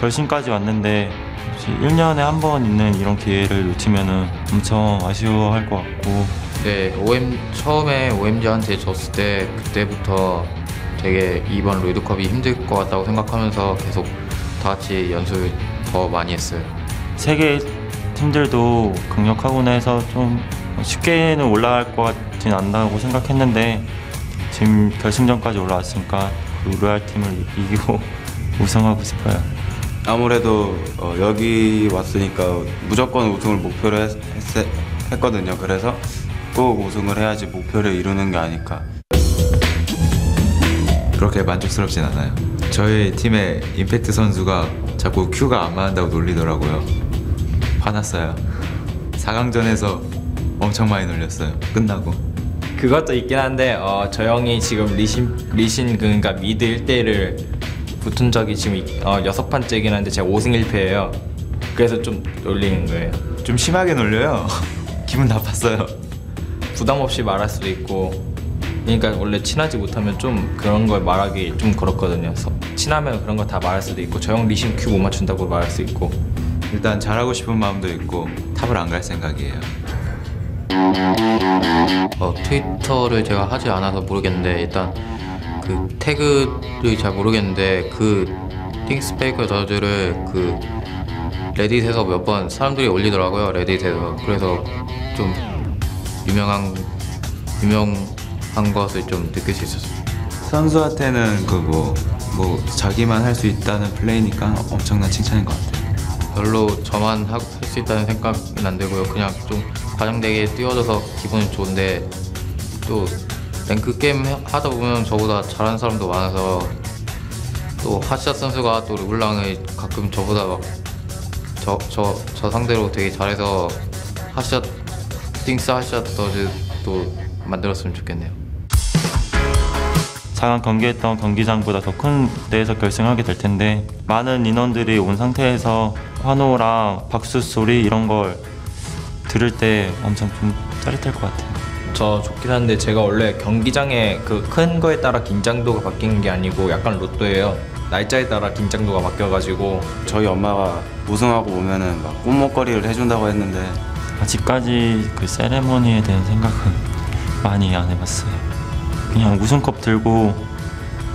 결승까지 왔는데 1년에 한 번 있는 이런 기회를 놓치면은 엄청 아쉬워할 것 같고 네, OM 처음에 OMG한테 졌을 때 그때부터 되게 이번 롤드컵이 힘들 것 같다고 생각하면서 계속 다 같이 연습을 더 많이 했어요. 세계 팀들도 강력하구나 해서 좀 쉽게는 올라갈 것 같진 않다고 생각했는데 지금 결승전까지 올라왔으니까 그 로얄 팀을 이기고 우승하고 싶어요. 아무래도 어, 여기 왔으니까 무조건 우승을 목표로 했, 했, 거든요 그래서 꼭 우승을 해야지 목표를 이루는 게 아닐까. 그렇게 만족스럽진 않아요. 저희 팀의 임팩트 선수가 자꾸 큐가 안 맞는다고 놀리더라고요. 화났어요. 4강전에서 엄청 많이 놀렸어요. 끝나고. 그것도 있긴 한데 어, 저 형이 지금 리신 리신 그러니까 미드 1대1을 붙은 적이 지금 이- 어, 여섯 판째긴 한데 제가 5승 1패예요. 그래서 좀 놀리는 거예요. 좀 심하게 놀려요. 기분 나빴어요. 부담 없이 말할 수도 있고 그러니까 원래 친하지 못하면 좀 그런 걸 말하기 좀 그렇거든요. 그래서 친하면 그런 거 다 말할 수도 있고 저 형 리신 큐못 맞춘다고 말할 수 있고 일단 잘하고 싶은 마음도 있고 탑을 안 갈 생각이에요. 어, 트위터를 제가 하지 않아서 모르겠는데 일단 그 태그를 잘 모르겠는데 그 띵스페이커 저주를 그 레딧에서 몇 번 사람들이 올리더라고요 레딧에서 그래서 좀 유명한 유명한 것을 좀 느낄 수 있었어요. 선수한테는 그뭐 뭐 자기만 할 수 있다는 플레이니까 엄청난 칭찬인 것 같아요. 별로 저만 할 수 있다는 생각은 안 들고요. 그냥 좀 과장되게 뛰어져서 기분은 좋은데 또 랭크 게임 해- 하다 보면 저보다 잘하는 사람도 많아서 또 하시아 선수가 또 르블랑을 가끔 저보다 막 저 저 저 상대로 되게 잘해서 하시아 띵스 하시아 더즈 또 만들었으면 좋겠네요. 4강 경기했던 경기장보다 더 큰 데에서 결승하게 될 텐데 많은 인원들이 온 상태에서 환호랑 박수 소리 이런 걸 들을 때 엄청 좀 짜릿할 것 같아요. 저 좋긴 한데 제가 원래 경기장에 그큰 거에 따라 긴장도가 바뀌는 게 아니고 약간 로또예요. 날짜에 따라 긴장도가 바뀌어가지고 저희 엄마가 우승하고 오면은 막 꽃목걸이를 해준다고 했는데 아직까지 그 세레머니에 대한 생각은 많이 안 해봤어요. 그냥 우승컵 들고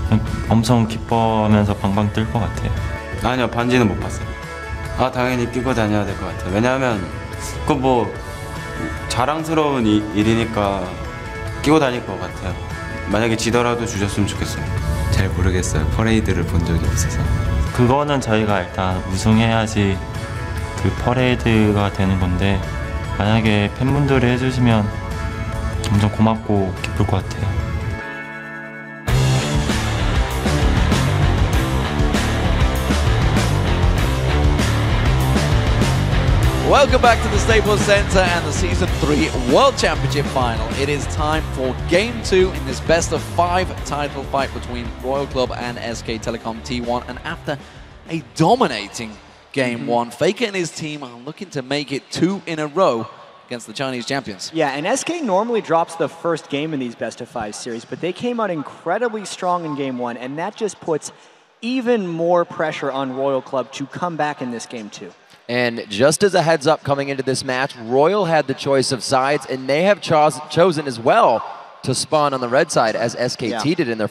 그냥 엄청 기뻐하면서 방방 뜰 것 같아요. 아니요 반지는 못 봤어요. 아 당연히 끼고 다녀야 될 것 같아요. 왜냐하면 그뭐 자랑스러운 이- 일이니까 끼고 다닐 것 같아요. 만약에 지더라도 주셨으면 좋겠어요. 잘 모르겠어요. 퍼레이드를 본 적이 없어서. 그거는 저희가 일단 우승해야지 그 퍼레이드가 되는 건데 만약에 팬분들이 해주시면 엄청 고맙고 기쁠 것 같아요. Welcome back to the Staples Center and the Season 3 World Championship Final. It is time for Game 2 in this best of five title fight between Royal Club and SK Telecom T1. And after a dominating Game mm-hmm. 1, Faker and his team are looking to make it two in a row against the Chinese champions. Yeah, and SK normally drops the first game in these best of five series, but they came out incredibly strong in game one, and that just puts even more pressure on Royal Club to come back in this game too. And just as a heads up coming into this match, Royal had the choice of sides and may have chos- chosen as well to spawn on the red side as SKT Yeah. did in their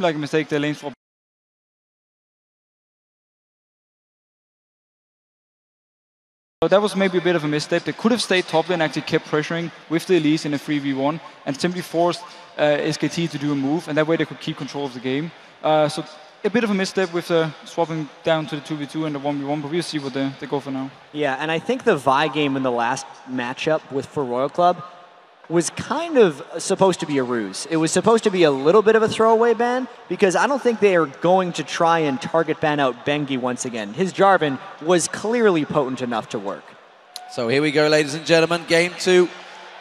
seemed like a mistake. The lane swap. So that was maybe a bit of a misstep. They could have stayed top lane, actually kept pressuring with the Elise in a 3v1 and simply forced uh, SKT to do a move, and that way they could keep control of the game. Uh, so a bit of a misstep with uh, swapping down to the 2v2 and the 1v1, but we'll see what they, they go for now. Yeah, and I think the Vi game in the last matchup with for Royal Club was kind of supposed to be a ruse. It was supposed to be a little bit of a throwaway ban because I don't think they are going to try and target ban out Bengi once again. His Jarvan was clearly potent enough to work. So here we go, ladies and gentlemen. Game two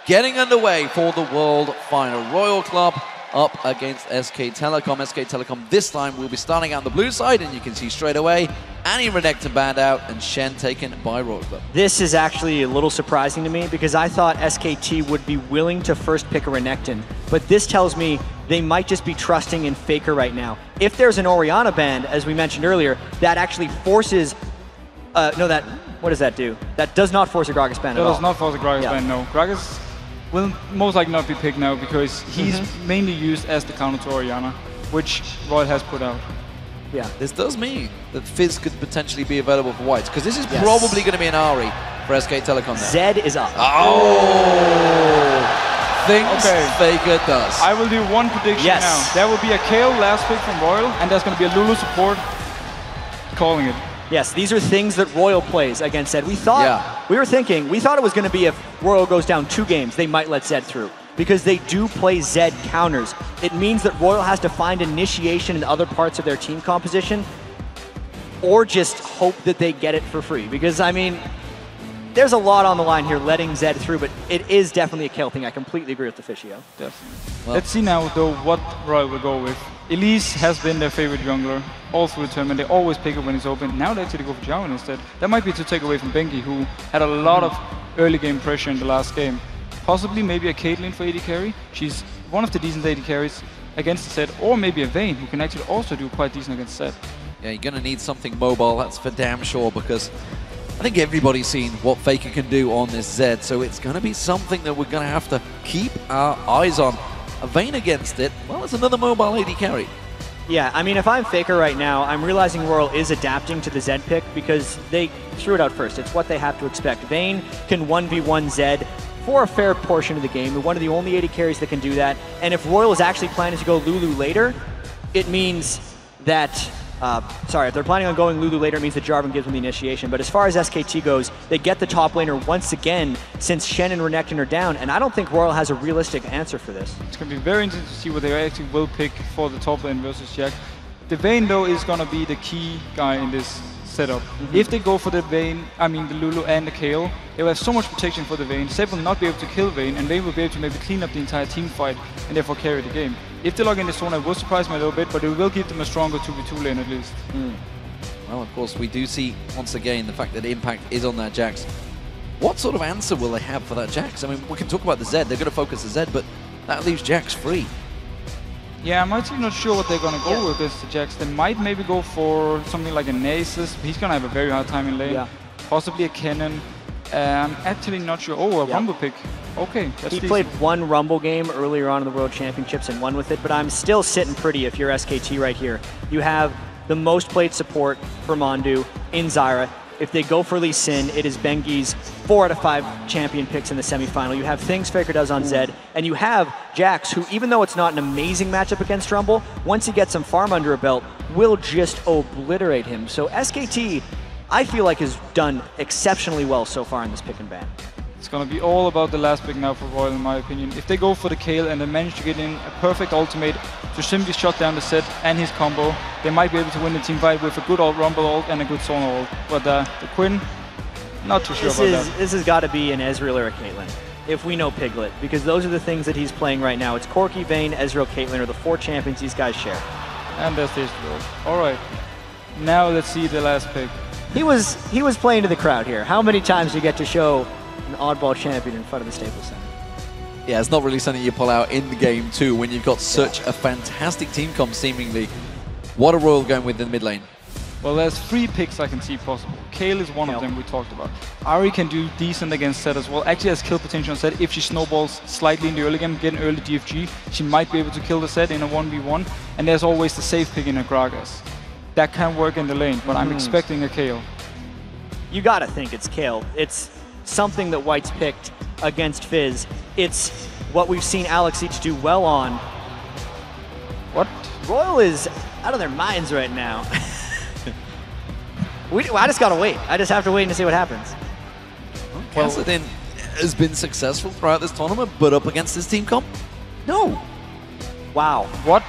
getting underway for the World Final. Royal Club up against SK Telecom. SK Telecom this time will be starting out on the blue side, and you can see straight away Annie Renekton banned out and Shen taken by Royal Club. This is actually a little surprising to me because I thought SKT would be willing to first pick a Renekton, but this tells me they might just be trusting in Faker right now. If there's an Orianna band, as we mentioned earlier, that actually forces, uh, no, that, what does that do? That does not force a Gragas ban That at all. does not force a Gragas Yeah. ban, no. Gragas will most likely not be picked now because he's Mm-hmm. mainly used as the counter to Orianna, which Royal has put out. Yeah. This does mean that Fizz could potentially be available for whites, because this is Yes. probably going to be an Ahri for SK Telecom now. Zed is up. Oh! Things Okay. Faker does. I will do one prediction Yes. now. There will be a Kayle last pick from Royal, and there's going to be a Lulu support calling it. Yes, these are things that Royal plays against Zed. We thought, Yeah. we were thinking, we thought it was going to be if Royal goes down two games, they might let Zed through. Because they do play Zed counters. It means that Royal has to find initiation in other parts of their team composition or just hope that they get it for free. Because, I mean, there's a lot on the line here letting Zed through, but it is definitely a kill thing. I completely agree with Deficio. Definitely. Let's see now, though, what Royal will go with. Elise has been their favorite jungler all through the tournament. They always pick it when it's open. Now they actually go for Jarvan instead. That might be to take away from Bengi, who had a lot of early game pressure in the last game. Possibly maybe a Caitlyn for AD carry. She's one of the decent AD carries against the Zed, or maybe a Vayne, who can actually also do quite decent against Zed. Yeah, you're going to need something mobile, that's for damn sure, because I think everybody's seen what Faker can do on this Zed, so it's going to be something that we're going to have to keep our eyes on. A against it, well, it's another mobile AD carry. Yeah, I mean, if I'm Faker right now, I'm realizing Royal is adapting to the Zed pick because they threw it out first. It's what they have to expect. Vayne can 1v1 Zed for a fair portion of the game. One of the only AD carries that can do that. And if Royal is actually planning to go Lulu later, it means that. Uh, sorry, if they're planning on going Lulu later, it means that Jarvan gives them the initiation. But as far as SKT goes, they get the top laner once again since Shen and Renekton are down, and I don't think Royal has a realistic answer for this. It's going to be very interesting to see what they actually will pick for the top lane versus Jax. The Vayne, though, is going to be the key guy in this setup. If they go for the Vayne, I mean the Lulu and the Kayle, they will have so much protection for the Vayne. Zed will not be able to kill Vayne, and Vayne will be able to maybe clean up the entire team fight and therefore carry the game. If they log in the zone, it will surprise me a little bit, but it will give them a stronger 2v2 lane at least. Well, of course, we do see once again the fact that Impact is on that Jax. What sort of answer will they have for that Jax? I mean, we can talk about the Zed. They're going to focus the Zed, but that leaves Jax free. Yeah, I'm actually not sure what they're gonna go with this Jax. They might maybe go for something like a Nasus. He's gonna have a very hard time in lane. Yeah. Possibly a Kennen. Uh, I'm actually not sure. Oh, a Yeah. Rumble pick. Okay, that's He decent. played one Rumble game earlier on in the World Championships and won with it, but I'm still sitting pretty if you're SKT right here. You have the most played support for Mandu in Zyra. If they go for Lee Sin, it is Bengi's four out of five champion picks in the semifinal. You have things Faker does on hmm. Zed, and you have Jax, who, even though it's not an amazing matchup against Rumble, once he gets some farm under a belt, will just obliterate him. So SKT, I feel like, has done exceptionally well so far in this pick and ban. It's gonna be all about the last pick now for Royal, in my opinion. If they go for the Kayle and they manage to get in a perfect ultimate to simply shut down the Zed and his combo, they might be able to win the team fight with a good old Rumble ult and a good Sona ult. But uh, the Quinn, not too sure This about is that. this has got to be an Ezreal or a Caitlyn, if we know Piglet, because those are the things that he's playing right now. It's Corki, Vayne, Ezreal, Caitlyn are the four champions these guys share. And there's this world. All right. Now let's see the last pick. He was he was playing to the crowd here. How many times do you get to show an oddball champion in front of the Staples Center? Yeah, it's not really something you pull out in the game too when you've got such a fantastic team comp seemingly. What a Royal going with in the mid lane. Well, there's three picks I can see possible. Kayle is one Kayle. of them we talked about. Ahri can do decent against Zed as well. Actually has kill potential on Zed. If she snowballs slightly in the early game, get an early DFG, she might be able to kill the Zed in a 1v1. And there's always the safe pick in a Gragas. That can work in the lane, but I'm hmm. expecting a Kayle. You gotta think it's Kayle. It's something that White's picked against Fizz. It's what we've seen Alex Ich do well on. What? Royal is out of their minds right now. we, I just gotta wait. I just have to wait and see what happens. Kassadin has been successful throughout this tournament, but up against this team comp, no. Wow. What?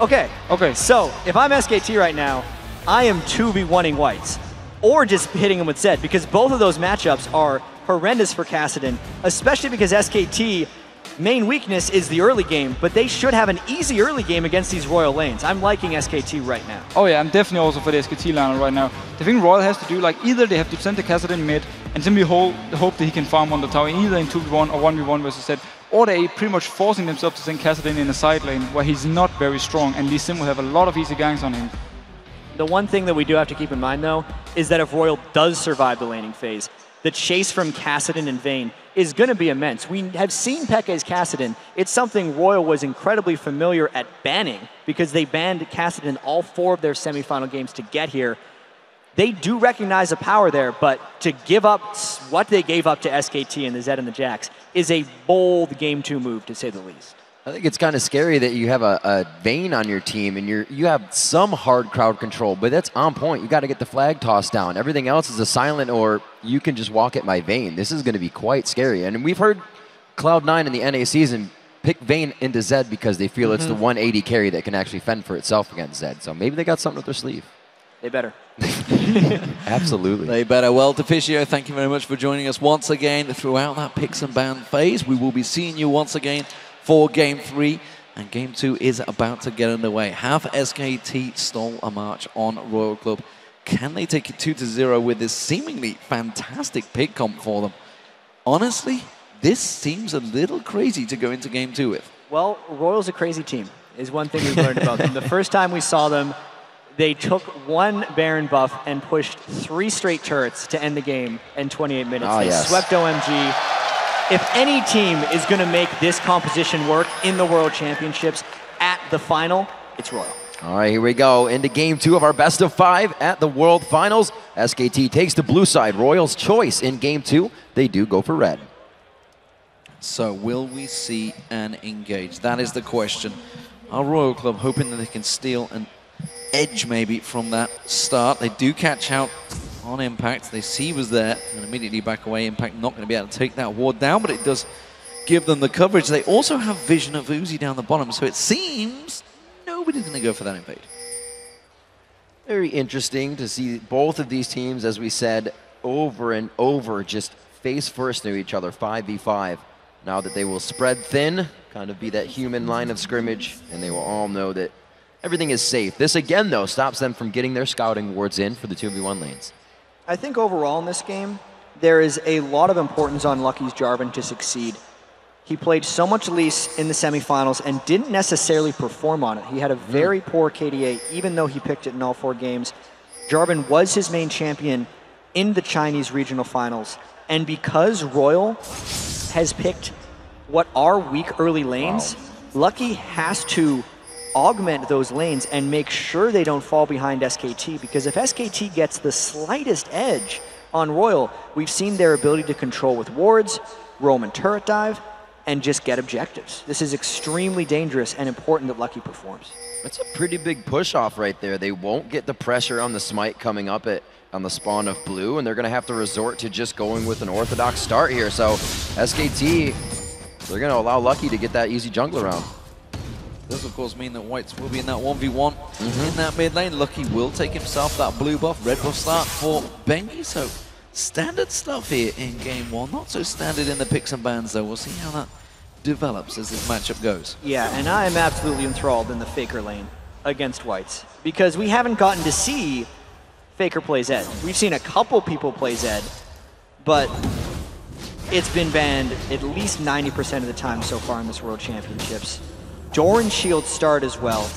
Okay. Okay. So if I'm SKT right now, I am 2v1ing Whites. Or just hitting him with Zed, because both of those matchups are horrendous for Kassadin, especially because SKT main weakness is the early game, but they should have an easy early game against these Royal lanes. I'm liking SKT right now. Oh yeah, I'm definitely also for the SKT lineup right now. The thing Royal has to do, like either they have to send the Kassadin mid and simply hold, hope that he can farm on the tower, either in 2v1 or 1v1 versus Zed, or they pretty much forcing themselves to send Kassadin in a side lane where he's not very strong and Lee Sin will have a lot of easy ganks on him. The one thing that we do have to keep in mind, though, is that if Royal does survive the laning phase, the chase from Kassadin and Vayne is going to be immense. We have seen Peke's Kassadin. It's something Royal was incredibly familiar at banning because they banned Kassadin all four of their semifinal games to get here. They do recognize the power there, but to give up what they gave up to SKT and the Zed and the Jax is a bold game two move, to say the least. I think it's kind of scary that you have a, a Vayne on your team and you're you have some hard crowd control, but that's on point. You got to get the flag tossed down. Everything else is a silent or you can just walk at my Vayne. This is going to be quite scary. And we've heard Cloud9 in the NA season pick Vayne into Zed because they feel it's the mm-hmm. 180 carry that can actually fend for itself against Zed. So maybe they got something up their sleeve. They better. Absolutely. They better. Well, Deficio, thank you very much for joining us once again throughout that picks and ban phase. We will be seeing you once again for game three. And game two is about to get underway. Have SKT stole a march on Royal Club? Can they take it 2 to 0 with this seemingly fantastic pick comp for them? Honestly, this seems a little crazy to go into game two with. Well, Royal's a crazy team, is one thing we've learned about them. The first time we saw them, they took one Baron buff and pushed three straight turrets to end the game in 28 minutes. Ah, they yes. swept OMG. If any team is going to make this composition work in the World Championships at the final, it's Royal. All right, here we go into game two of our best of five at the World Finals. SKT takes the blue side. Royals' choice in game two. They do go for red. So will we see an engage? That is the question. Our Royal Club hoping that they can steal an edge maybe from that start. They do catch out on Impact. They see was there and immediately back away. Impact not going to be able to take that ward down, but it does give them the coverage. They also have vision of Uzi down the bottom, so it seems nobody's going to go for that invade. Very interesting to see both of these teams, as we said, over and over, just face first to each other, 5v5. Now that they will spread thin, kind of be that human line of scrimmage, and they will all know that everything is safe. This, again, though, stops them from getting their scouting wards in for the 2v1 lanes. I think overall in this game, there is a lot of importance on Lucky's Jarvan to succeed. He played so much Lee Sin the semifinals and didn't necessarily perform on it. He had a hmm. very poor KDA, even though he picked it in all four games. Jarvan was his main champion in the Chinese regional finals. And because Royal has picked what are weak early lanes, Lucky has to augment those lanes and make sure they don't fall behind SKT because if SKT gets the slightest edge on Royal, we've seen their ability to control with wards, Roman turret dive, and just get objectives. This is extremely dangerous and important that Lucky performs. That's a pretty big push off right there. They won't get the pressure on the smite coming up at on the spawn of blue, and they're going to have to resort to just going with an orthodox start here. So SKT, they're going to allow Lucky to get that easy jungle around. Does of course mean that Whites will be in that 1v1 in mm-hmm. that mid lane. Lucky will take himself that blue buff, red buff start for Bengi. So standard stuff here in game one. Not so standard in the picks and bans though. We'll see how that develops as this matchup goes. Yeah, and I am absolutely enthralled in the Faker lane against Whites because we haven't gotten to see Faker play Zed. We've seen a couple people play Zed, but it's been banned at least 90% of the time so far in this World Championships. Doran Shield start as well.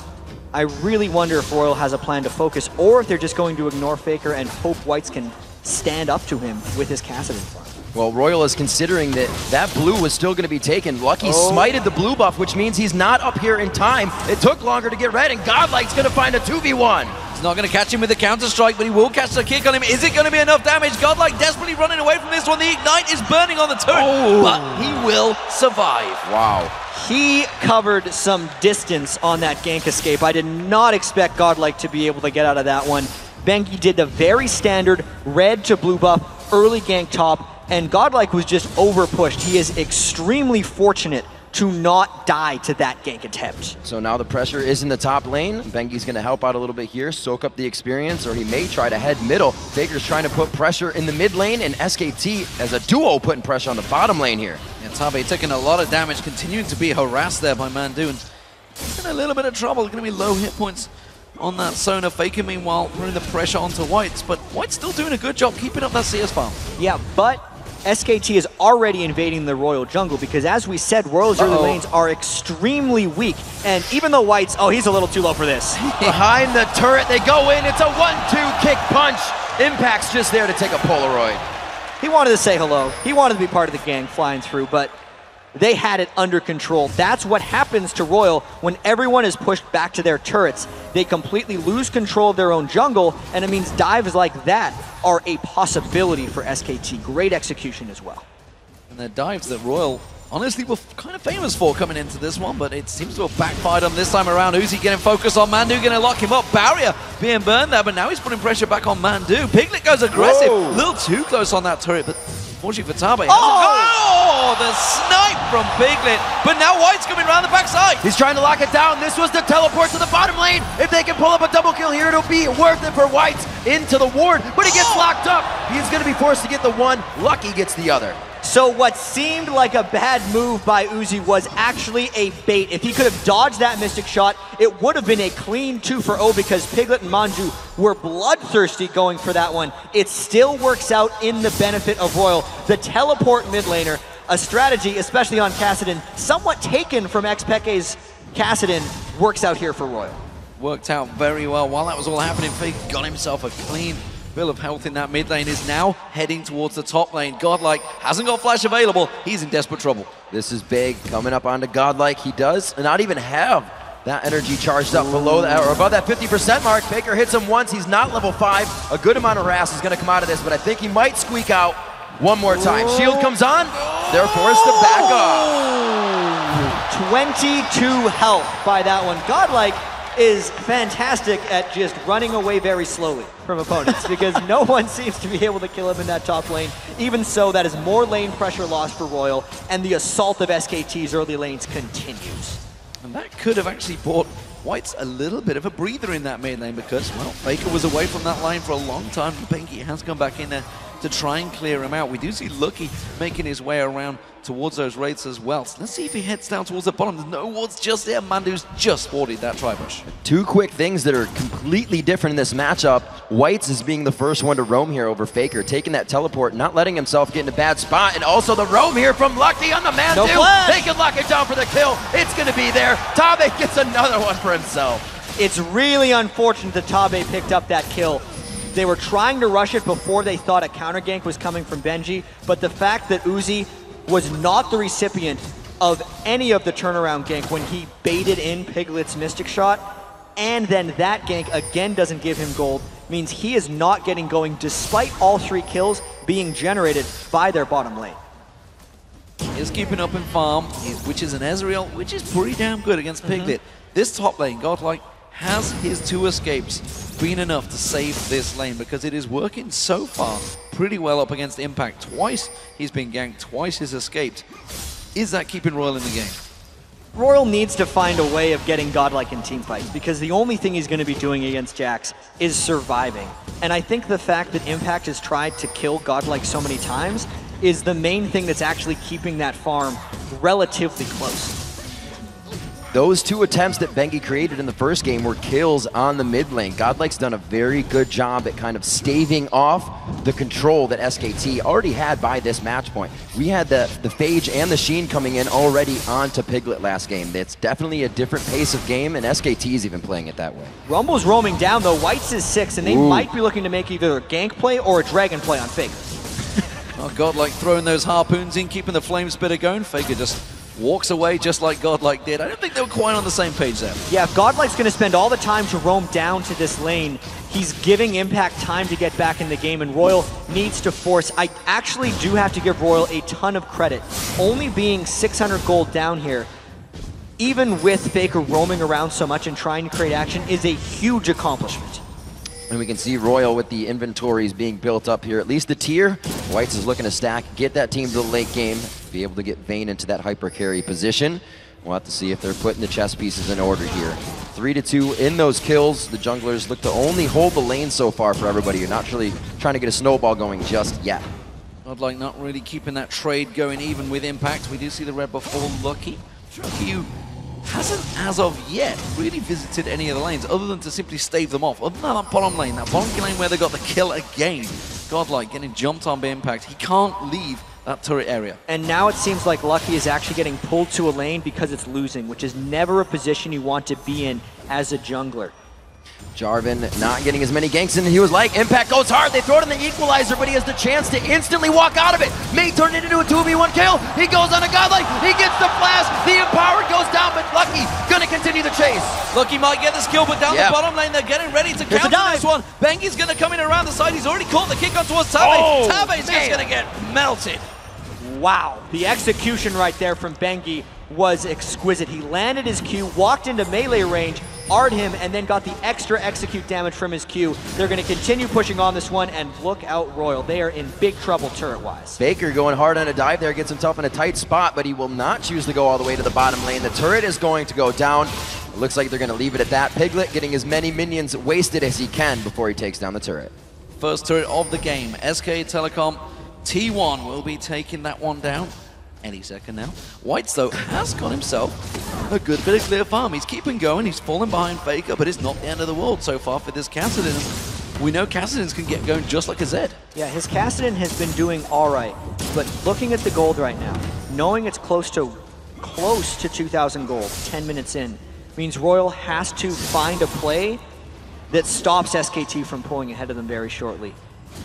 I really wonder if Royal has a plan to focus or if they're just going to ignore Faker and hope Whites can stand up to him with his Kassadin farm. Well, Royal is considering that that blue was still going to be taken. Lucky oh. smited the blue buff, which means he's not up here in time. It took longer to get red, and Godlike's going to find a 2v1. He's not going to catch him with the counter strike, but he will catch the kick on him. Is it going to be enough damage? Godlike desperately running away from this one. The ignite is burning on the turret, oh. but he will survive. Wow. He covered some distance on that gank escape. I did not expect Godlike to be able to get out of that one. Bengi did the very standard red to blue buff, early gank top, and Godlike was just over pushed. He is extremely fortunate to not die to that gank attempt. So now the pressure is in the top lane. Bengi's going to help out a little bit here, soak up the experience, or he may try to head middle. Faker's trying to put pressure in the mid lane, and SKT as a duo putting pressure on the bottom lane here. Yeah, Tabe taking a lot of damage, continuing to be harassed there by Mandu, and he's in a little bit of trouble. Going to be low hit points on that Sona. Faker, meanwhile, putting the pressure onto Whites, but White's still doing a good job keeping up that CS farm. Yeah, but SKT is already invading the Royal jungle because as we said, Royal's early Uh-oh. lanes are extremely weak. And even though White's, oh, he's a little too low for this. Behind the turret, they go in. It's a one-two kick punch. Impact's just there to take a Polaroid. He wanted to say hello. He wanted to be part of the gang flying through, but they had it under control. That's what happens to Royal when everyone is pushed back to their turrets. They completely lose control of their own jungle, and it means dives like that are a possibility for SKT. Great execution as well. And the dives that Royal honestly were kind of famous for coming into this one, but it seems to have backfired on this time around. Uzi getting focused on Mandu, going to lock him up. Barrier being burned there, but now he's putting pressure back on Mandu. Piglet goes aggressive. A little too close on that turret, but unfortunately for Tabe. Oh! The snipe from Piglet. But now White's coming around the backside. He's trying to lock it down. This was the teleport to the bottom lane. If they can pull up a double kill here, it'll be worth it for Whites into the ward. But he gets oh! locked up. He's going to be forced to get the one. Lucky gets the other. So what seemed like a bad move by Uzi was actually a bait. If he could have dodged that Mystic shot, it would have been a clean 2 for O because Piglet and Mandu were bloodthirsty going for that one. It still works out in the benefit of Royal. The teleport mid laner, a strategy, especially on Kassadin, somewhat taken from XPeke's Kassadin, works out here for Royal. Worked out very well. While that was all happening, Fake got himself a clean bill of health in that mid lane, is now heading towards the top lane. Godlike hasn't got flash available. He's in desperate trouble. This is big. Coming up onto Godlike. He does not even have that energy charged up below that or above that 50% mark. Faker hits him once. He's not level five. A good amount of Ras is going to come out of this, but I think he might squeak out one more time. Shield comes on. They're forced to back off. 22 health by that one. Godlike is fantastic at just running away very slowly from opponents because no one seems to be able to kill him in that top lane. Even so, that is more lane pressure lost for Royal, and the assault of SKT's early lanes continues. And that could have actually bought White's a little bit of a breather in that main lane because, well, Faker was away from that line for a long time. Bengi has come back in there to try and clear him out. We do see Lucky making his way around towards those raids as well. So let's see if he heads down towards the bottom. There's no wards just there. Mandu's just boarded that tri-brush. Two quick things that are completely different in this matchup. Whites is being the first one to roam here over Faker, taking that teleport, not letting himself get in a bad spot, and also the roam here from Lucky on the man No too. flash. They can lock it down for the kill. It's going to be there. Tabe gets another one for himself. It's really unfortunate that Tabe picked up that kill. They were trying to rush it before they thought a counter gank was coming from Bengi, but the fact that Uzi was not the recipient of any of the turnaround gank when he baited in Piglet's Mystic Shot, and then that gank again doesn't give him gold, means he is not getting going despite all three kills being generated by their bottom lane. is keeping up in farm, which is an Ezreal, which is pretty damn good against mm-hmm. Piglet. This top lane, Godlike, has his two escapes been enough to save this lane because it is working so far pretty well up against Impact. Twice he's been ganked, twice he's escaped. Is that keeping Royal in the game? Royal needs to find a way of getting Godlike in team fights because the only thing he's going to be doing against Jax is surviving. And I think the fact that Impact has tried to kill Godlike so many times is the main thing that's actually keeping that farm relatively close. Those two attempts that Bengi created in the first game were kills on the mid lane. Godlike's done a very good job at kind of staving off the control that SKT already had by this match point. We had the, the Phage and the Sheen coming in already onto Piglet last game. It's definitely a different pace of game, and SKT's even playing it that way. Rumble's roaming down though. White's is six, and they Ooh. might be looking to make either a gank play or a dragon play on Faker. Oh, Godlike throwing those harpoons in, keeping the flame spitter going. Faker just walks away just like Godlike did. I don't think they were quite on the same page there. Yeah, if Godlike's going to spend all the time to roam down to this lane, he's giving Impact time to get back in the game, and Royal needs to force. I actually do have to give Royal a ton of credit. Only being 600 gold down here, even with Faker roaming around so much and trying to create action, is a huge accomplishment. And we can see Royal with the inventories being built up here. At least the tier. Whites is looking to stack, get that team to the late game, be able to get Vayne into that hyper carry position. We'll have to see if they're putting the chess pieces in order here. Three to two in those kills. The junglers look to only hold the lane so far for everybody. You're not really trying to get a snowball going just yet. Godlike not really keeping that trade going even with Impact. We do see the red buff fall Lucky. Lucky who hasn't, as of yet, really visited any of the lanes other than to simply stave them off. Other than that bottom lane, that bottom lane where they got the kill again. Godlike getting jumped on by Impact. He can't leave that turret area. And now it seems like Lucky is actually getting pulled to a lane because it's losing, which is never a position you want to be in as a jungler. Jarvan not getting as many ganks in he was like. Impact goes hard. They throw it in the equalizer, but he has the chance to instantly walk out of it. May turn it into a 2v1 kill. He goes on a godlike. He gets the flash. The empowered goes down, but Lucky gonna continue the chase. Lucky might get this kill, but down Yep. the bottom lane, they're getting ready to There's a counter this one. Bengi's going to come in around the side. He's already caught the kick on towards Tabe. Oh, Tabe's just going to get melted. Wow, the execution right there from Bengi was exquisite. He landed his Q, walked into melee range, Ard him, and then got the extra execute damage from his Q. They're going to continue pushing on this one, and look out Royal. They are in big trouble turret-wise. Faker going hard on a dive there, gets himself in a tight spot, but he will not choose to go all the way to the bottom lane. The turret is going to go down. It looks like they're going to leave it at that. Piglet getting as many minions wasted as he can before he takes down the turret. First turret of the game. SK Telecom T1 will be taking that one down any second now. Whites, though, has got himself a good bit of clear farm. He's keeping going. He's falling behind Faker, but it's not the end of the world so far for this Kassadin. We know Kassadins can get going just like a Zed. Yeah, his Kassadin has been doing all right, but looking at the gold right now, knowing it's close to close to 2,000 gold, 10 minutes in, means Royal has to find a play that stops SKT from pulling ahead of them very shortly.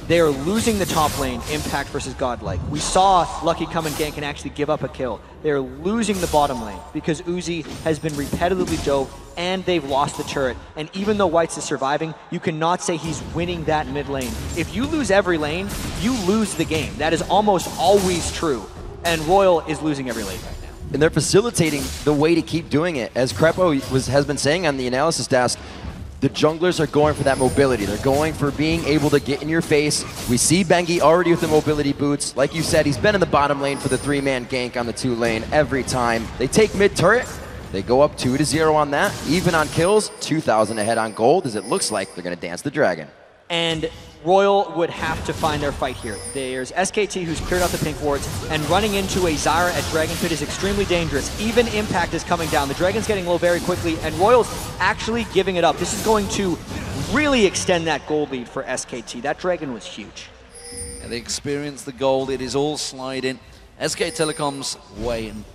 They are losing the top lane, Impact versus Godlike. We saw Lucky come and gank and actually give up a kill. They're losing the bottom lane because Uzi has been repetitively dove and they've lost the turret. And even though Whites is surviving, you cannot say he's winning that mid lane. If you lose every lane, you lose the game. That is almost always true. And Royal is losing every lane right now. and they're facilitating the way to keep doing it. As Krepo was has been saying on the analysis desk, the junglers are going for that mobility. They're going for being able to get in your face. We see Bengi already with the mobility boots. Like you said, he's been in the bottom lane for the three-man gank on the two lane every time. They take mid turret. They go up two to zero on that. Even on kills, 2,000 ahead on gold, as it looks like they're going to dance the dragon. and Royal would have to find their fight here. There's SKT who's cleared out the pink wards, and running into a Zyra at Dragon Pit is extremely dangerous. Even Impact is coming down. The Dragon's getting low very quickly, and Royal's actually giving it up. This is going to really extend that gold lead for SKT. That Dragon was huge. And they experience the gold. It is all sliding SK Telecom's way. And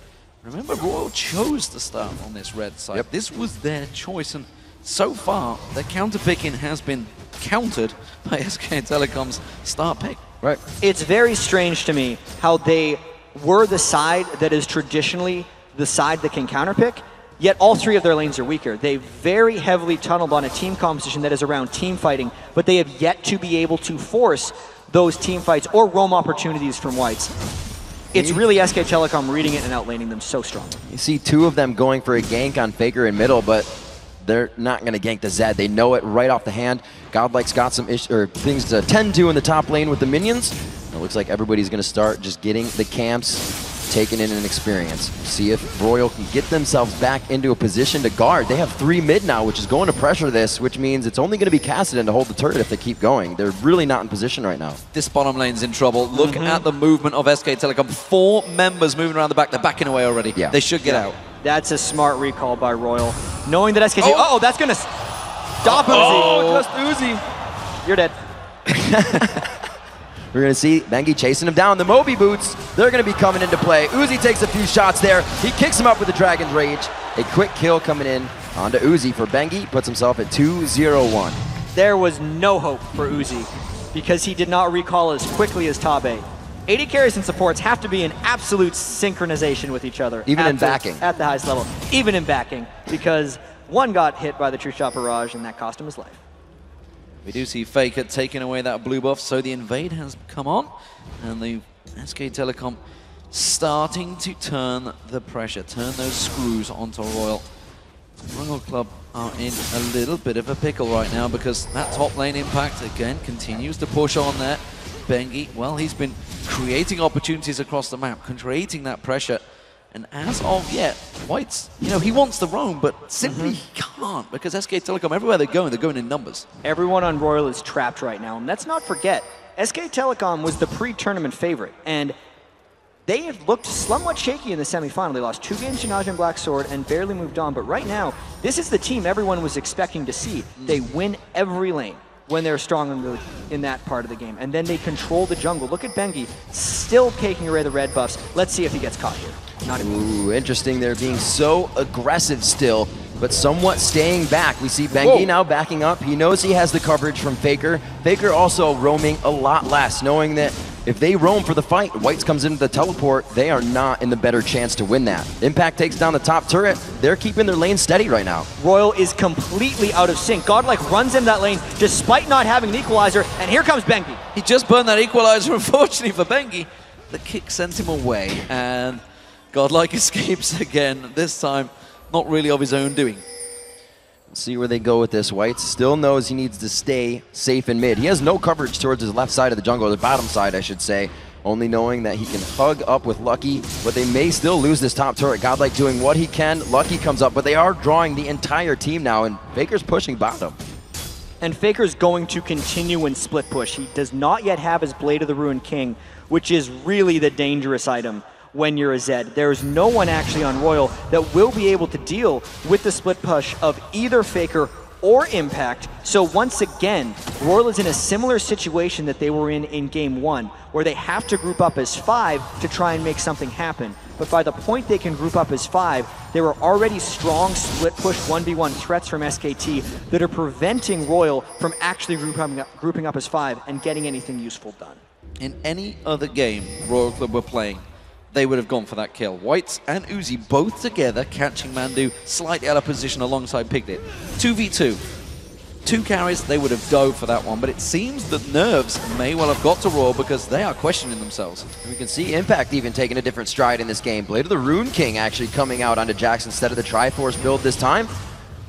remember, Royal chose to start on this red side. Yep. This was their choice. And so far, their counter picking has been countered by SK Telecom's start pick. Right. It's very strange to me how they were the side that is traditionally the side that can counterpick, yet all three of their lanes are weaker. They very heavily tunneled on a team composition that is around team fighting, but they have yet to be able to force those team fights or roam opportunities from whites. It's really SK Telecom reading it and outlaning them so strong. You see two of them going for a gank on Faker in middle, but they're not going to gank the Zed. They know it right off the hand. Godlike's got some ish- or things to tend to in the top lane with the minions. It looks like everybody's going to start just getting the camps taken in an experience. See if Royal can get themselves back into a position to guard. They have three mid now, which is going to pressure this, which means it's only going to be Kassadin to hold the turret if they keep going. They're really not in position right now. This bottom lane's in trouble. Look mm-hmm. at the movement of SK Telecom. Four members moving around the back. They're backing away already. Yeah. They should get out. That's a smart recall by Royal. Knowing that SKT, oh, oh that's gonna stop Uzi. Oh. oh, just Uzi. You're dead. We're going to see Bengi chasing him down. The Moby boots, they're going to be coming into play. Uzi takes a few shots there. He kicks him up with the Dragon's Rage. A quick kill coming in onto Uzi for Bengi. Puts himself at 2-0-1. There was no hope for Uzi because he did not recall as quickly as Tabe. AD carries and supports have to be in absolute synchronization with each other. Even in backing. At the highest level. Even in backing. Because one got hit by the True Shot Barrage and that cost him his life. We do see Faker taking away that blue buff, so the invade has come on, and the SK Telecom starting to turn the pressure, turn those screws onto Royal. Royal Club are in a little bit of a pickle right now because that top lane impact again continues to push on there. Bengi, well, he's been creating opportunities across the map, creating that pressure. And as of yet, White's, you know, he wants the roam, but simply mm-hmm. he can't because SK Telecom, everywhere they're going, they're going in numbers. Everyone on Royal is trapped right now. And let's not forget, SK Telecom was the pre-tournament favorite. And they have looked somewhat shaky in the semifinal. They lost two games to NaJin Black Sword and barely moved on. But right now, this is the team everyone was expecting to see. They mm. win every lane when they're strong in, the, in that part of the game. And then they control the jungle. Look at Bengi, still taking away the red buffs. Let's see if he gets caught here. Not even. Ooh, interesting. They're being so aggressive still, but somewhat staying back. We see Bengi Whoa. now backing up. He knows he has the coverage from Faker. Faker also roaming a lot less, knowing that if they roam for the fight, Whites comes into the teleport, they are not in the better chance to win that. Impact takes down the top turret. They're keeping their lane steady right now. Royal is completely out of sync. Godlike runs in that lane despite not having an equalizer, and here comes Bengi. He just burned that equalizer, unfortunately for Bengi. The kick sent him away, and Godlike escapes again, this time not really of his own doing. See where they go with this. White still knows he needs to stay safe in mid. He has no coverage towards his left side of the jungle, the bottom side, I should say. Only knowing that he can hug up with Lucky, but they may still lose this top turret. Godlike doing what he can. Lucky comes up, but they are drawing the entire team now, and Baker's pushing bottom. And Faker's going to continue in split push. He does not yet have his Blade of the Ruined King, which is really the dangerous item when you're a Zed. There is no one actually on Royal that will be able to deal with the split push of either Faker or Impact. So once again, Royal is in a similar situation that they were in in game one, where they have to group up as five to try and make something happen. But by the point they can group up as five, there are already strong split push 1v1 threats from SKT that are preventing Royal from actually grouping up, grouping up as five and getting anything useful done. In any other game Royal Club were playing, they would have gone for that kill. Whites and Uzi both together catching Mandu slightly out of position alongside Piglet. 2v2. Two carries, they would have dove for that one, but it seems that Nerves may well have got to Royal because they are questioning themselves. We can see Impact even taking a different stride in this game. Blade of the Ruined King actually coming out onto Jax instead of the Triforce build this time.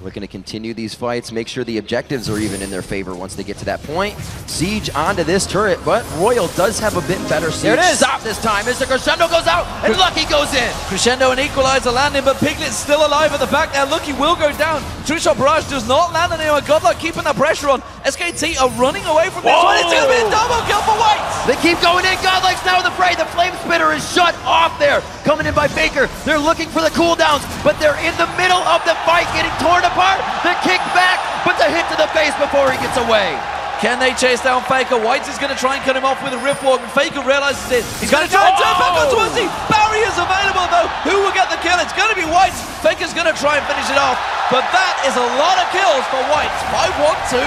Looking to continue these fights, make sure the objectives are even in their favor once they get to that point. Siege onto this turret, but Royal does have a bit better siege. There it is. Stop this time as the crescendo goes out and Lucky goes in. Crescendo and Equalizer landing, but Piglet's still alive at the back there. Lucky will go down. True Shot Barrage does not land on anyone. Godlike keeping that pressure on. SKT are running away from this one. It's going to be a double kill for Whites. They keep going in. Godlike's now in the fray. The Flame Spitter is shut off there. Coming in by Faker. They're looking for the cooldowns, but they're in the middle of the fight, getting torn apart. The kick back, but the hit to the face before he gets away. Can they chase down Faker? Whites is going to try and cut him off with a Rift Walk, and Faker realizes it. He's going to try and turn back onto Uzi. Barriers available, though. Who will get the kill? It's going to be White. Faker's going to try and finish it off, but that is a lot of kills for Whites. 5-1-2.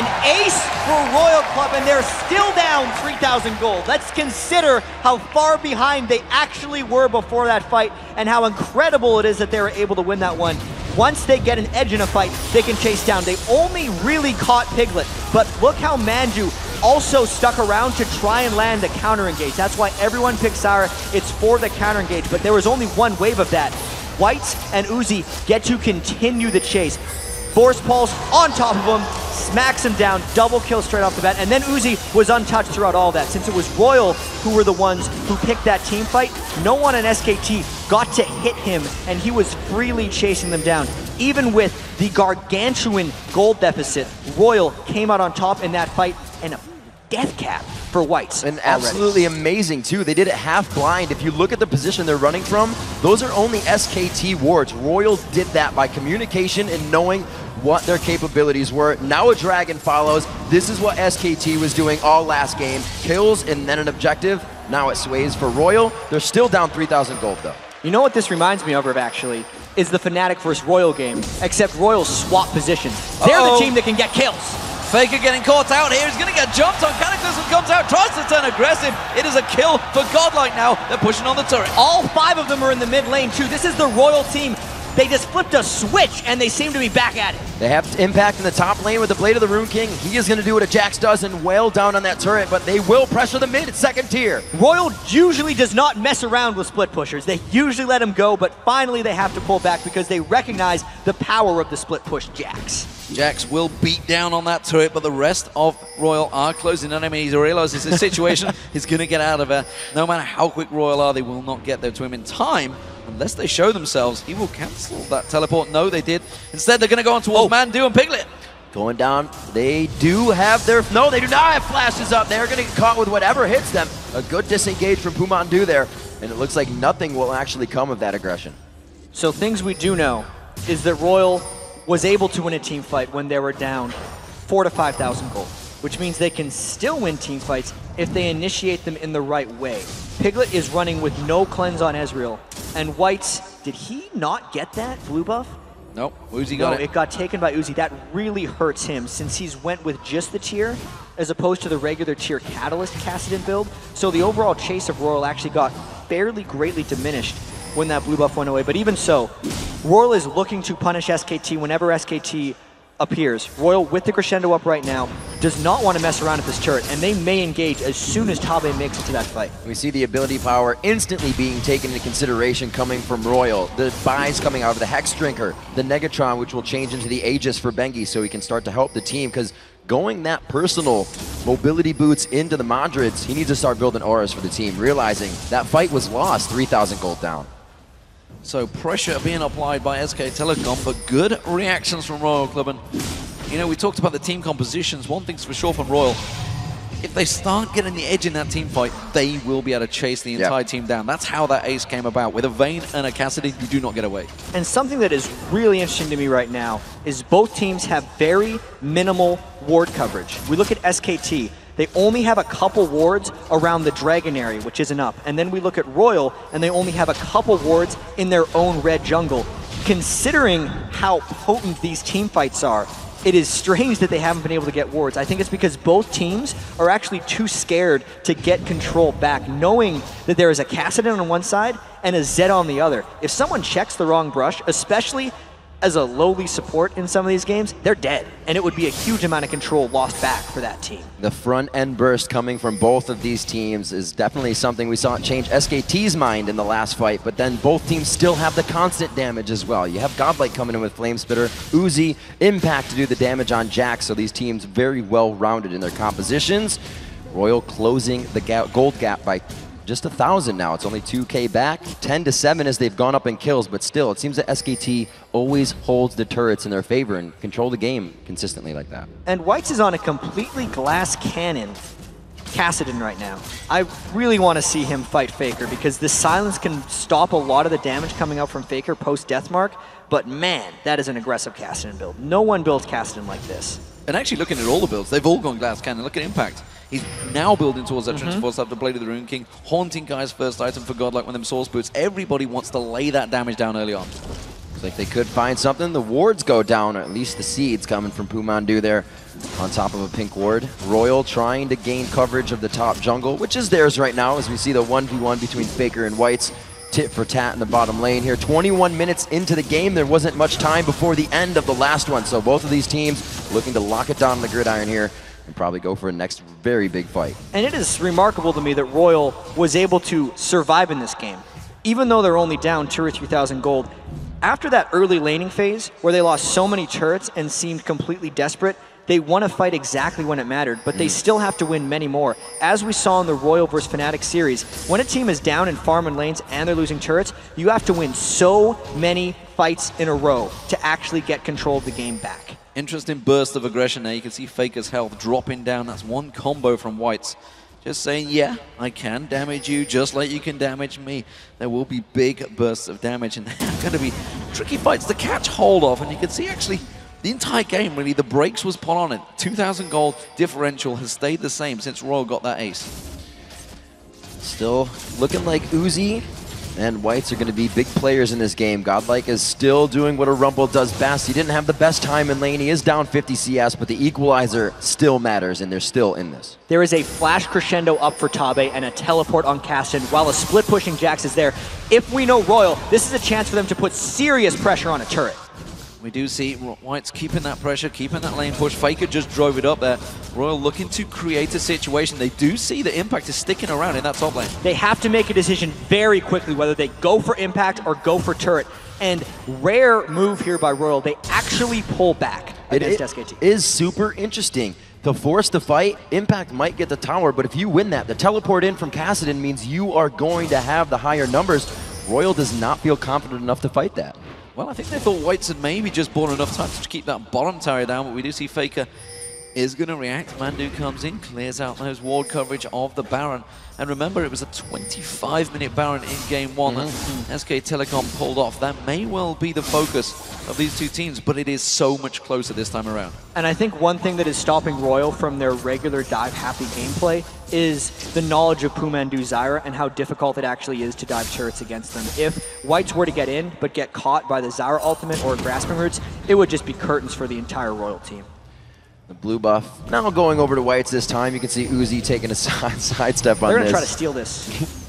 An ace for Royal Club, and they're still down 3,000 gold. Let's consider how far behind they actually were before that fight and how incredible it is that they were able to win that one. Once they get an edge in a fight, they can chase down. They only really caught Piglet, but look how Mandu also stuck around to try and land the counter engage. That's why everyone picks Zyra. It's for the counter engage, but there was only one wave of that. Whites and Uzi get to continue the chase. Force Pulse on top of him, smacks him down, double kill straight off the bat, and then Uzi was untouched throughout all that. Since it was Royal who were the ones who picked that team fight, no one in SKT got to hit him, and he was freely chasing them down. Even with the gargantuan gold deficit, Royal came out on top in that fight, and a death cap for Whites. And already. absolutely amazing too. They did it half blind. If you look at the position they're running from, those are only SKT wards. Royal did that by communication and knowing what their capabilities were. Now a dragon follows. This is what SKT was doing all last game. Kills and then an objective. Now it sways for Royal. They're still down 3,000 gold though. You know what this reminds me of, Irv, actually? Is the Fnatic versus Royal game, except Royal swap positions. They're Uh-oh. the team that can get kills. Faker getting caught out here. He's going to get jumped on. Cataclysm comes out, tries to turn aggressive. It is a kill for Godlike now. They're pushing on the turret. All five of them are in the mid lane, too. This is the Royal team. They just flipped a switch, and they seem to be back at it. They have impact in the top lane with the Blade of the Ruined King. He is going to do what a Jax does and wail down on that turret, but they will pressure the mid second tier. Royal usually does not mess around with split pushers. They usually let him go, but finally they have to pull back because they recognize the power of the split push Jax. Jax will beat down on that turret, but the rest of Royal are closing on him, and he realizes his situation is going to get out of there. No matter how quick Royal are, they will not get there to him in time. Unless they show themselves, he will cancel that teleport. No, they did. Instead, they're going to go on towards oh. Mandu and Piglet. Going down, they do have their, no, they do not have flashes up. They're going to get caught with whatever hits them. A good disengage from PoohManDu there, and it looks like nothing will actually come of that aggression. So things we do know is that Royal was able to win a team fight when they were down four to 5,000 gold, which means they can still win team fights if they initiate them in the right way. Piglet is running with no cleanse on Ezreal, and White's, did he not get that blue buff? Nope, Uzi No, got it. it. got taken by Uzi. That really hurts him since he's went with just the tier as opposed to the regular tier Catalyst Kassadin build. So the overall chase of Royal actually got fairly greatly diminished when that blue buff went away. But even so, Royal is looking to punish SKT whenever SKT appears. Royal, with the crescendo up right now, does not want to mess around with this turret, and they may engage as soon as Tabe makes it to that fight. We see the ability power instantly being taken into consideration coming from Royal. The buys coming out of the Hexdrinker, the Negatron, which will change into the Aegis for Bengi so he can start to help the team because going that personal mobility boots into the Madrids, he needs to start building auras for the team, realizing that fight was lost 3,000 gold down. So pressure being applied by SK Telecom, but good reactions from Royal Club. And, you know, we talked about the team compositions. One thing's for sure from Royal. If they start getting the edge in that team fight, they will be able to chase the Yep. entire team down. That's how that ace came about. With a Vayne and a Cassidy, you do not get away. And something that is really interesting to me right now is both teams have very minimal ward coverage. We look at SKT, they only have a couple wards around the Dragon area, which isn't up. And then we look at Royal, and they only have a couple wards in their own red jungle. Considering how potent these team fights are, it is strange that they haven't been able to get wards. I think it's because both teams are actually too scared to get control back, knowing that there is a Kassadin on one side and a Zed on the other. If someone checks the wrong brush, especially as a lowly support in some of these games, they're dead. And it would be a huge amount of control lost back for that team. The front end burst coming from both of these teams is definitely something we saw change SKT's mind in the last fight, but then both teams still have the constant damage as well. You have Godlike coming in with Flame Spitter, Uzi, Impact to do the damage on Jax, so these teams very well rounded in their compositions. Royal closing the gold gap by just a thousand now. It's only 2k back, 10 to 7 as they've gone up in kills, but still, it seems that SKT always holds the turrets in their favor and control the game consistently like that. And Whites is on a completely glass cannon Kassadin right now. I really want to see him fight Faker because this silence can stop a lot of the damage coming out from Faker post Deathmark, but man, that is an aggressive Kassadin build. No one builds Kassadin like this. And actually looking at all the builds, they've all gone Glass Cannon. Look at Impact. He's now building towards that mm -hmm. up the Blade of the Ruined King, Haunting Guise first item for Godlike with them Source Boots. Everybody wants to lay that damage down early on. Looks like they could find something. The wards go down, or at least the seeds coming from PoohManDu there on top of a pink ward. Royal trying to gain coverage of the top jungle, which is theirs right now as we see the 1v1 between Faker and Whites. Tit for tat in the bottom lane here. 21 minutes into the game. There wasn't much time before the end of the last one. So both of these teams looking to lock it down on the gridiron here and probably go for a next very big fight. And it is remarkable to me that Royal was able to survive in this game. Even though they're only down 2 or 3,000 gold, after that early laning phase where they lost so many turrets and seemed completely desperate, they won a fight exactly when it mattered, but they mm. still have to win many more. As we saw in the Royal vs. Fnatic series, when a team is down in farm and lanes and they're losing turrets, you have to win so many fights in a row to actually get control of the game back. Interesting burst of aggression there. You can see Faker's health dropping down. That's one combo from Whites. just saying, yeah, I can damage you just like you can damage me. There will be big bursts of damage, and they're going to be tricky fights to catch hold of. And you can see actually the entire game, really, the brakes was put on it. 2,000 gold differential has stayed the same since Royal got that ace. Still looking like Uzi and Whites are going to be big players in this game. Godlike is still doing what a Rumble does best. He didn't have the best time in lane. He is down 50 CS, but the equalizer still matters, and they're still in this. There is a flash crescendo up for Tabe and a teleport on Caston while a split pushing Jax is there. If we know Royal, this is a chance for them to put serious pressure on a turret. We do see White's keeping that pressure, keeping that lane push. Faker just drove it up there. Royal looking to create a situation. They do see the impact is sticking around in that top lane. They have to make a decision very quickly whether they go for impact or go for turret. And rare move here by Royal, they actually pull back against it SKT. is super interesting. To force the fight, Impact might get the tower, but if you win that, the teleport in from Kassadin means you are going to have the higher numbers. Royal does not feel confident enough to fight that. Well, I think they thought Whites had maybe just bought enough time to keep that bottom tower down, but we do see Faker is going to react. Mandu comes in, clears out those ward coverage of the Baron. And remember, it was a 25-minute Baron in game one mm-hmm. that SK Telecom pulled off. That may well be the focus of these two teams, but it is so much closer this time around. And I think one thing that is stopping Royal from their regular dive happy gameplay is the knowledge of PoohManDu Zyra and how difficult it actually is to dive turrets against them. If Whites were to get in but get caught by the Zyra ultimate or grasping roots, it would just be curtains for the entire Royal team. The blue buff now going over to Whites this time. You can see Uzi taking a side sidestep on They're going this. to try to steal this.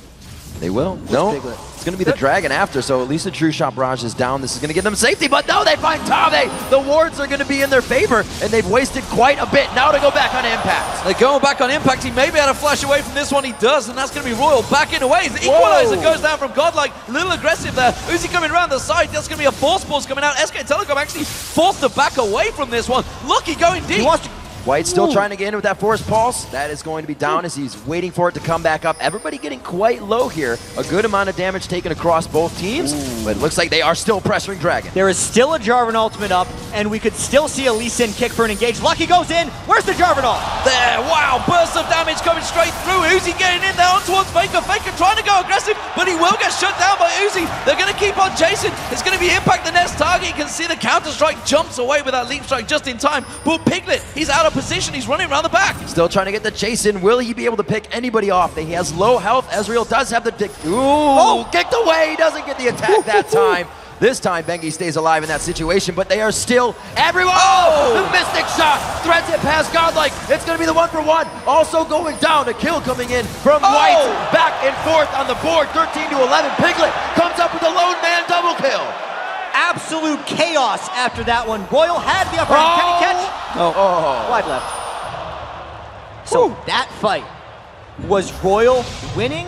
They will. no, Piglet? Going to be the dragon after, so at least the true shot barrage is down. This is going to give them safety, but no, they find Tabe. The wards are going to be in their favor, and they've wasted quite a bit. Now to go back on impact. They're going back on impact. He may be able to flash away from this one. He does, and that's going to be Royal backing away. The equalizer Whoa. goes down from Godlike. A little aggressive there. Uzi coming around the side. That's going to be a force pulse coming out. SK Telecom actually forced to back away from this one. Lucky going deep. He wants to White still Ooh. trying to get in with that force pulse. That is going to be down as he's waiting for it to come back up. Everybody getting quite low here. A good amount of damage taken across both teams, but it looks like they are still pressuring Dragon. There is still a Jarvan ultimate up, and we could still see a Lee Sin kick for an engage. Lucky goes in. Where's the Jarvan ult? There, wow, burst of damage coming straight through. Uzi getting in there on towards Faker. Faker trying to go aggressive, but he will get shut down by Uzi. They're going to keep on chasing. It's going to be Impact the next target. You can see the counter strike jumps away with that leap strike just in time. But Piglet, he's out of position. He's running around the back. Still trying to get the chase in. Will he be able to pick anybody off? He has low health. Ezreal does have the dick. Ooh, oh, kicked away. He doesn't get the attack that time. This time, Bengi stays alive in that situation, but they are still everyone. Oh, oh the Mystic shot threads it past Godlike. It's going to be the one for one. Also going down, a kill coming in from Oh. White. Back and forth on the board, 13 to 11. Piglet comes up with a lone man double kill. Absolute chaos after that one. Royal had the upper hand. Can he catch? Oh, oh. Wide left. So that fight was Royal winning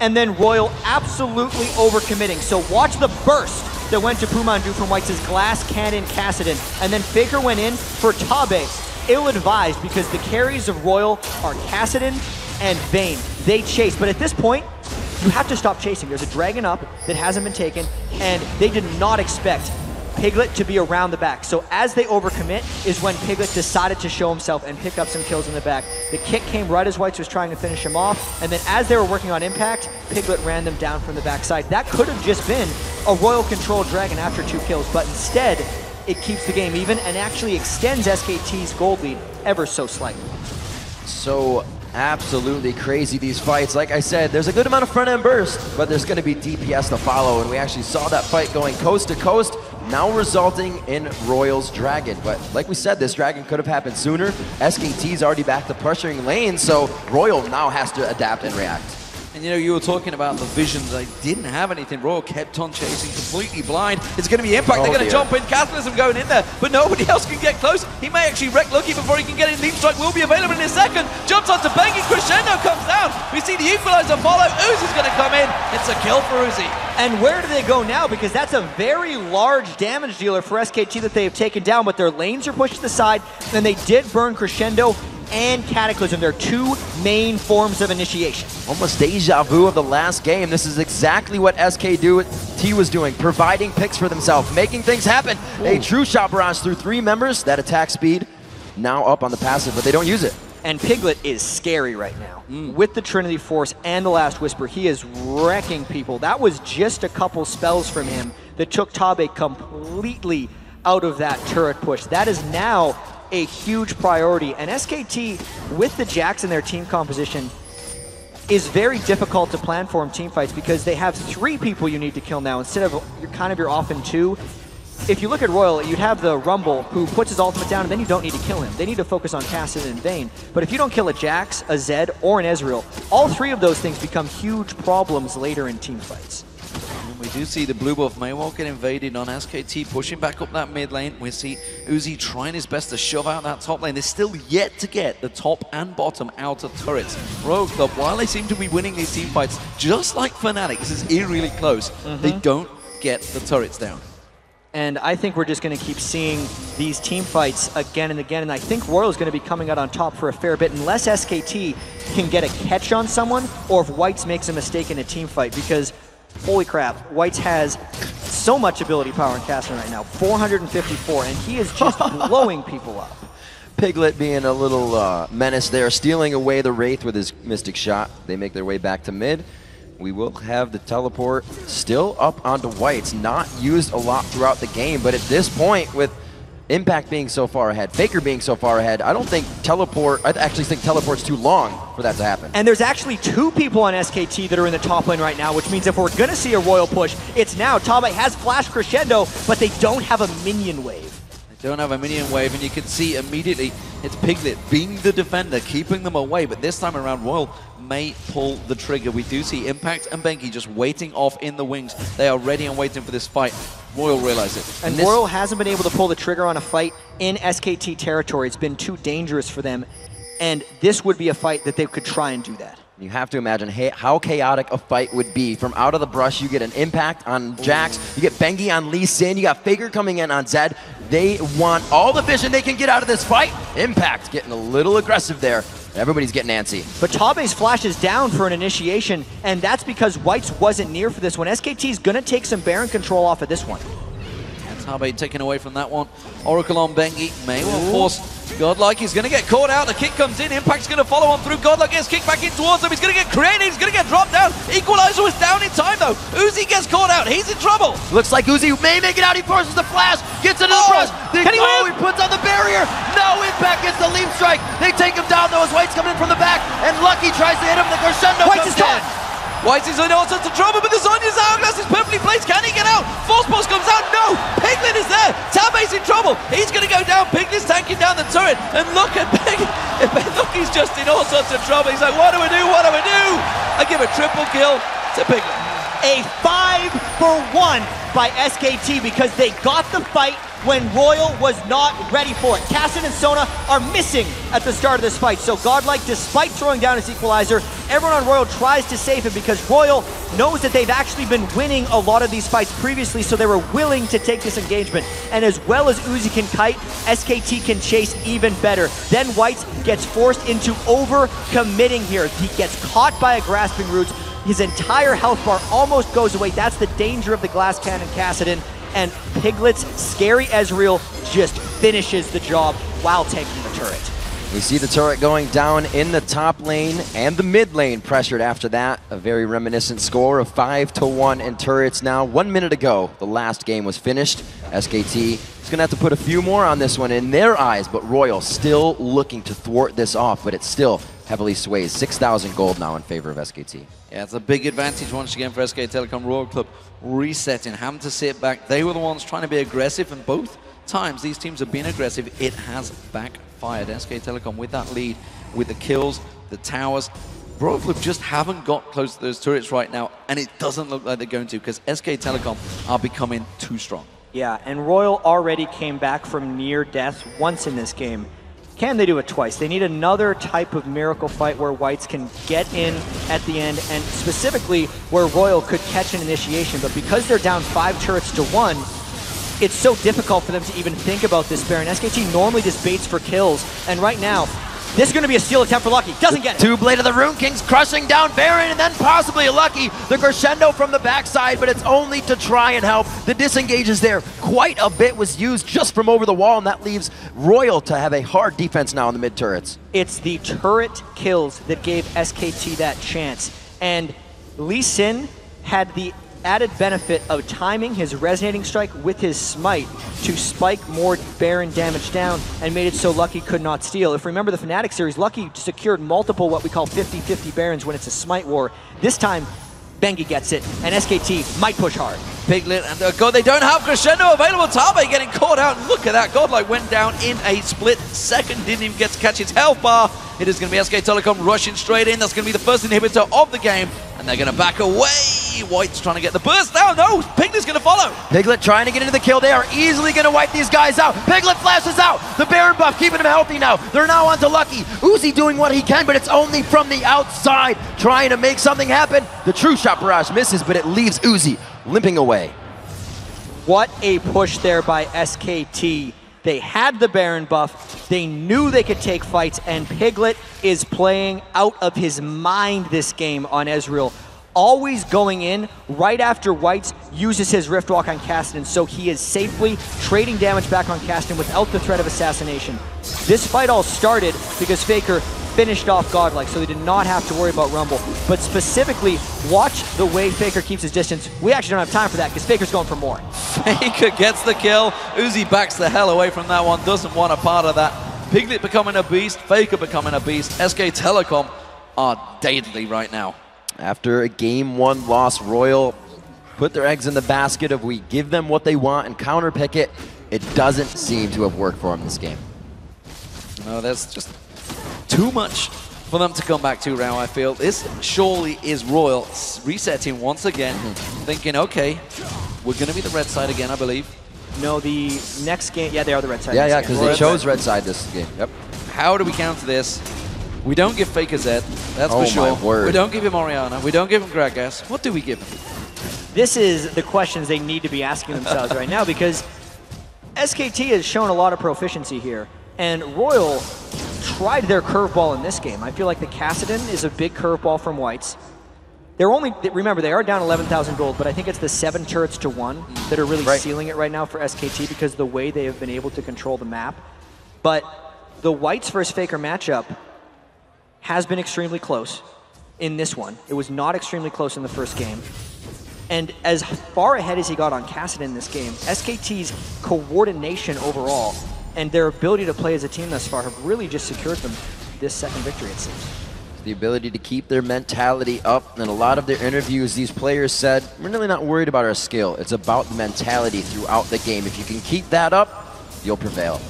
and then Royal absolutely overcommitting. So watch the burst that went to PoohManDu from White's glass cannon Kassadin. And then Faker went in for Tabe. Ill-advised because the carries of Royal are Kassadin and Vayne. They chase, but at this point, you have to stop chasing. There's a dragon up that hasn't been taken, and they did not expect Piglet to be around the back. So as they overcommit is when Piglet decided to show himself and pick up some kills in the back. The kick came right as Whites was trying to finish him off, and then as they were working on impact, Piglet ran them down from the backside. That could have just been a Royal Control Dragon after two kills, but instead, it keeps the game even and actually extends SKT's gold lead ever so slightly. so absolutely crazy these fights. Like I said, there's a good amount of front end burst, but there's going to be DPS to follow, and we actually saw that fight going coast to coast, now resulting in Royals Dragon. But like we said, this Dragon could have happened sooner. SKT's already back to pressuring lane, so Royal now has to adapt and react. And you know, you were talking about the vision. They didn't have anything. Royal kept on chasing, completely blind. It's going to be impact. Oh, They're going to jump in. Cataclysm going in there, but nobody else can get close. He may actually wreck Lucky before he can get in. Leap strike will be available in a second. Jumps onto Bengi. Crescendo comes down. We see the equalizer follow. Uzi's going to come in. It's a kill for Uzi. And where do they go now? Because that's a very large damage dealer for SKT that they have taken down, but their lanes are pushed to the side, and they did burn Crescendo and Cataclysm. They're two main forms of initiation. Almost deja vu of the last game. This is exactly what SK do T was doing, providing picks for themselves, making things happen. A true shot barrage through three members. That attack speed now up on the passive, but they don't use it. And Piglet is scary right now. Mm. With the Trinity Force and the Last Whisper, he is wrecking people. That was just a couple spells from him that took Tabe completely out of that turret push. That is now a huge priority. And SKT, with the Jax in their team composition, is very difficult to plan for in team fights because they have three people you need to kill now instead of your kind of your often two. If you look at Royal, you'd have the Rumble who puts his ultimate down and then you don't need to kill him. They need to focus on Cassidy and Vayne. But if you don't kill a Jax, a Zed, or an Ezreal, all three of those things become huge problems later in team fights. We do see the blue buff Maywalk get invaded on SKT, pushing back up that mid lane. We see Uzi trying his best to shove out that top lane. They're still yet to get the top and bottom out of turrets. Royal Club, while they seem to be winning these team fights, just like Fnatic, this is eerily close, they mm-hmm. don't get the turrets down. And I think we're just going to keep seeing these team fights again and again. And I think Royal is going to be coming out on top for a fair bit unless SKT can get a catch on someone or if Whites makes a mistake in a team fight because holy crap, Whites has so much ability power in Castle right now 454, and he is just blowing people up. Piglet being a little uh, menace there, stealing away the Wraith with his Mystic Shot. They make their way back to mid. We will have the teleport still up onto Whites, not used a lot throughout the game, but at this point, with Impact being so far ahead, Faker being so far ahead, I don't think teleport, I actually think teleport's too long for that to happen. And there's actually two people on SKT that are in the top lane right now, which means if we're going to see a Royal push, it's now. Tabe has Flash Crescendo, but they don't have a minion wave. Don't have a minion wave, and you can see immediately it's Piglet being the defender, keeping them away. But this time around, Royal may pull the trigger. We do see Impact and Bengi just waiting off in the wings. They are ready and waiting for this fight. Royal realize it. And this- Royal hasn't been able to pull the trigger on a fight in SKT territory. It's been too dangerous for them. And this would be a fight that they could try and do that. You have to imagine hey, how chaotic a fight would be. From out of the brush, you get an impact on Jax, you get Bengi on Lee Sin, you got Faker coming in on Zed. They want all the vision they can get out of this fight. Impact getting a little aggressive there. Everybody's getting antsy. But Tabe's flash is down for an initiation, and that's because Whites wasn't near for this one. SKT's going to take some Baron control off of this one. And Tabe taken away from that one. Oracle on Bengi may well force Godlike. He's going to get caught out. The kick comes in. Impact's going to follow on through. Godlike gets kicked back in towards him. He's going to get created. He's going to get dropped down. Equalizer was down in time though. Uzi gets caught out. He's in trouble. Looks like Uzi may make it out. He forces the flash, gets into the Oh, brush. They, can he oh, he puts on the barrier. No impact gets the leap strike. They take him down though as White's coming in from the back, and Lucky tries to hit him. The crescendo White comes is caught. White is in all sorts of trouble, but the Zhonya's hourglass is perfectly placed. Can he get out? Force Pulse comes out. No! Piglet is there. Tabe's in trouble. He's going to go down. Piglet's tanking down the turret. And look at Pig. Look, he's just in all sorts of trouble. He's like, what do we do? What do we do? I give a triple kill to Piglet. A five for one by SKT because they got the fight when Royal was not ready for it. Cassid and Sona are missing at the start of this fight. So Godlike, despite throwing down his equalizer, everyone on Royal tries to save him because Royal knows that they've actually been winning a lot of these fights previously, so they were willing to take this engagement. And as well as Uzi can kite, SKT can chase even better. Then Whites gets forced into over committing here. He gets caught by a grasping roots. His entire health bar almost goes away. That's the danger of the glass cannon Kassadin. And Piglet's scary Ezreal just finishes the job while taking the turret. We see the turret going down in the top lane and the mid lane pressured after that. A very reminiscent score of 5 to 1 in turrets now. One minute ago, the last game was finished. SKT is going to have to put a few more on this one in their eyes, but Royal still looking to thwart this off, but it's still heavily sways. 6,000 gold now in favor of SKT. Yeah, it's a big advantage once again for SK Telecom Royal Club resetting, having to sit back. They were the ones trying to be aggressive, and both times these teams have been aggressive, it has backfired. SK Telecom with that lead, with the kills, the towers. Royal Club just haven't got close to those turrets right now, and it doesn't look like they're going to because SK Telecom are becoming too strong. Yeah, and Royal already came back from near death once in this game. Can they do it twice? They need another type of miracle fight where Whites can get in at the end, and specifically where Royal could catch an initiation. But because they're down five turrets to one, it's so difficult for them to even think about this Baron. SKT normally just baits for kills, and right now, This is going to be a steal attempt for Lucky. Doesn't get it. Two Blade of the Ruined Kings crushing down Baron and then possibly Lucky. The crescendo from the backside, but it's only to try and help. The disengage is there. Quite a bit was used just from over the wall, and that leaves Royal to have a hard defense now in the mid turrets. It's the turret kills that gave SKT that chance. And Lee Sin had the added benefit of timing his resonating strike with his smite to spike more Baron damage down and made it so Lucky could not steal. If you remember the Fnatic series, Lucky secured multiple what we call 50-50 Barons when it's a smite war. This time, Bengi gets it, and SKT might push hard. Piglet and uh, God, they don't have Crescendo available. Tabe getting caught out. Look at that. Godlike went down in a split second. Didn't even get to catch his health bar. It is going to be SK Telecom rushing straight in. That's going to be the first inhibitor of the game. And they're going to back away. White's trying to get the burst down. No, Piglet's going to follow. Piglet trying to get into the kill. They are easily going to wipe these guys out. Piglet flashes out. The Baron buff keeping him healthy now. They're now onto Lucky. Uzi doing what he can, but it's only from the outside trying to make something happen. The true shot barrage misses, but it leaves Uzi limping away. What a push there by SKT. They had the Baron buff, they knew they could take fights, and Piglet is playing out of his mind this game on Ezreal. Always going in right after Whites uses his Riftwalk on Caston, so he is safely trading damage back on Caston without the threat of assassination. This fight all started because Faker finished off Godlike, so they did not have to worry about Rumble. But specifically, watch the way Faker keeps his distance. We actually don't have time for that because Faker's going for more. Faker gets the kill. Uzi backs the hell away from that one. Doesn't want a part of that. Piglet becoming a beast. Faker becoming a beast. SK Telecom are deadly right now. After a game one loss, Royal put their eggs in the basket of we give them what they want and counter pick it. It doesn't seem to have worked for them this game. No, that's just too much for them to come back to now, I feel. This surely is Royal resetting once again, mm-hmm. thinking, okay, we're going to be the red side again, I believe. No, the next game, yeah, they are the red side. Yeah, yeah, because they chose red side this game. Yep. How do we counter this? We don't give Faker Zed, that's Oh for my sure. word. We don't give him Orianna. We don't give him Gragas. What do we give him? This is the questions they need to be asking themselves right now because SKT has shown a lot of proficiency here, and Royal tried their curveball in this game. I feel like the Kassadin is a big curveball from Whites. They're only remember they are down 11,000 gold, but I think it's the seven turrets to one that are really Right. sealing it right now for SKT because of the way they have been able to control the map. But the Whites versus Faker matchup has been extremely close in this one. It was not extremely close in the first game. And as far ahead as he got on Cassidy in this game, SKT's coordination overall and their ability to play as a team thus far have really just secured them this second victory, it seems. The ability to keep their mentality up. In a lot of their interviews, these players said, we're really not worried about our skill. It's about the mentality throughout the game. If you can keep that up, you'll prevail.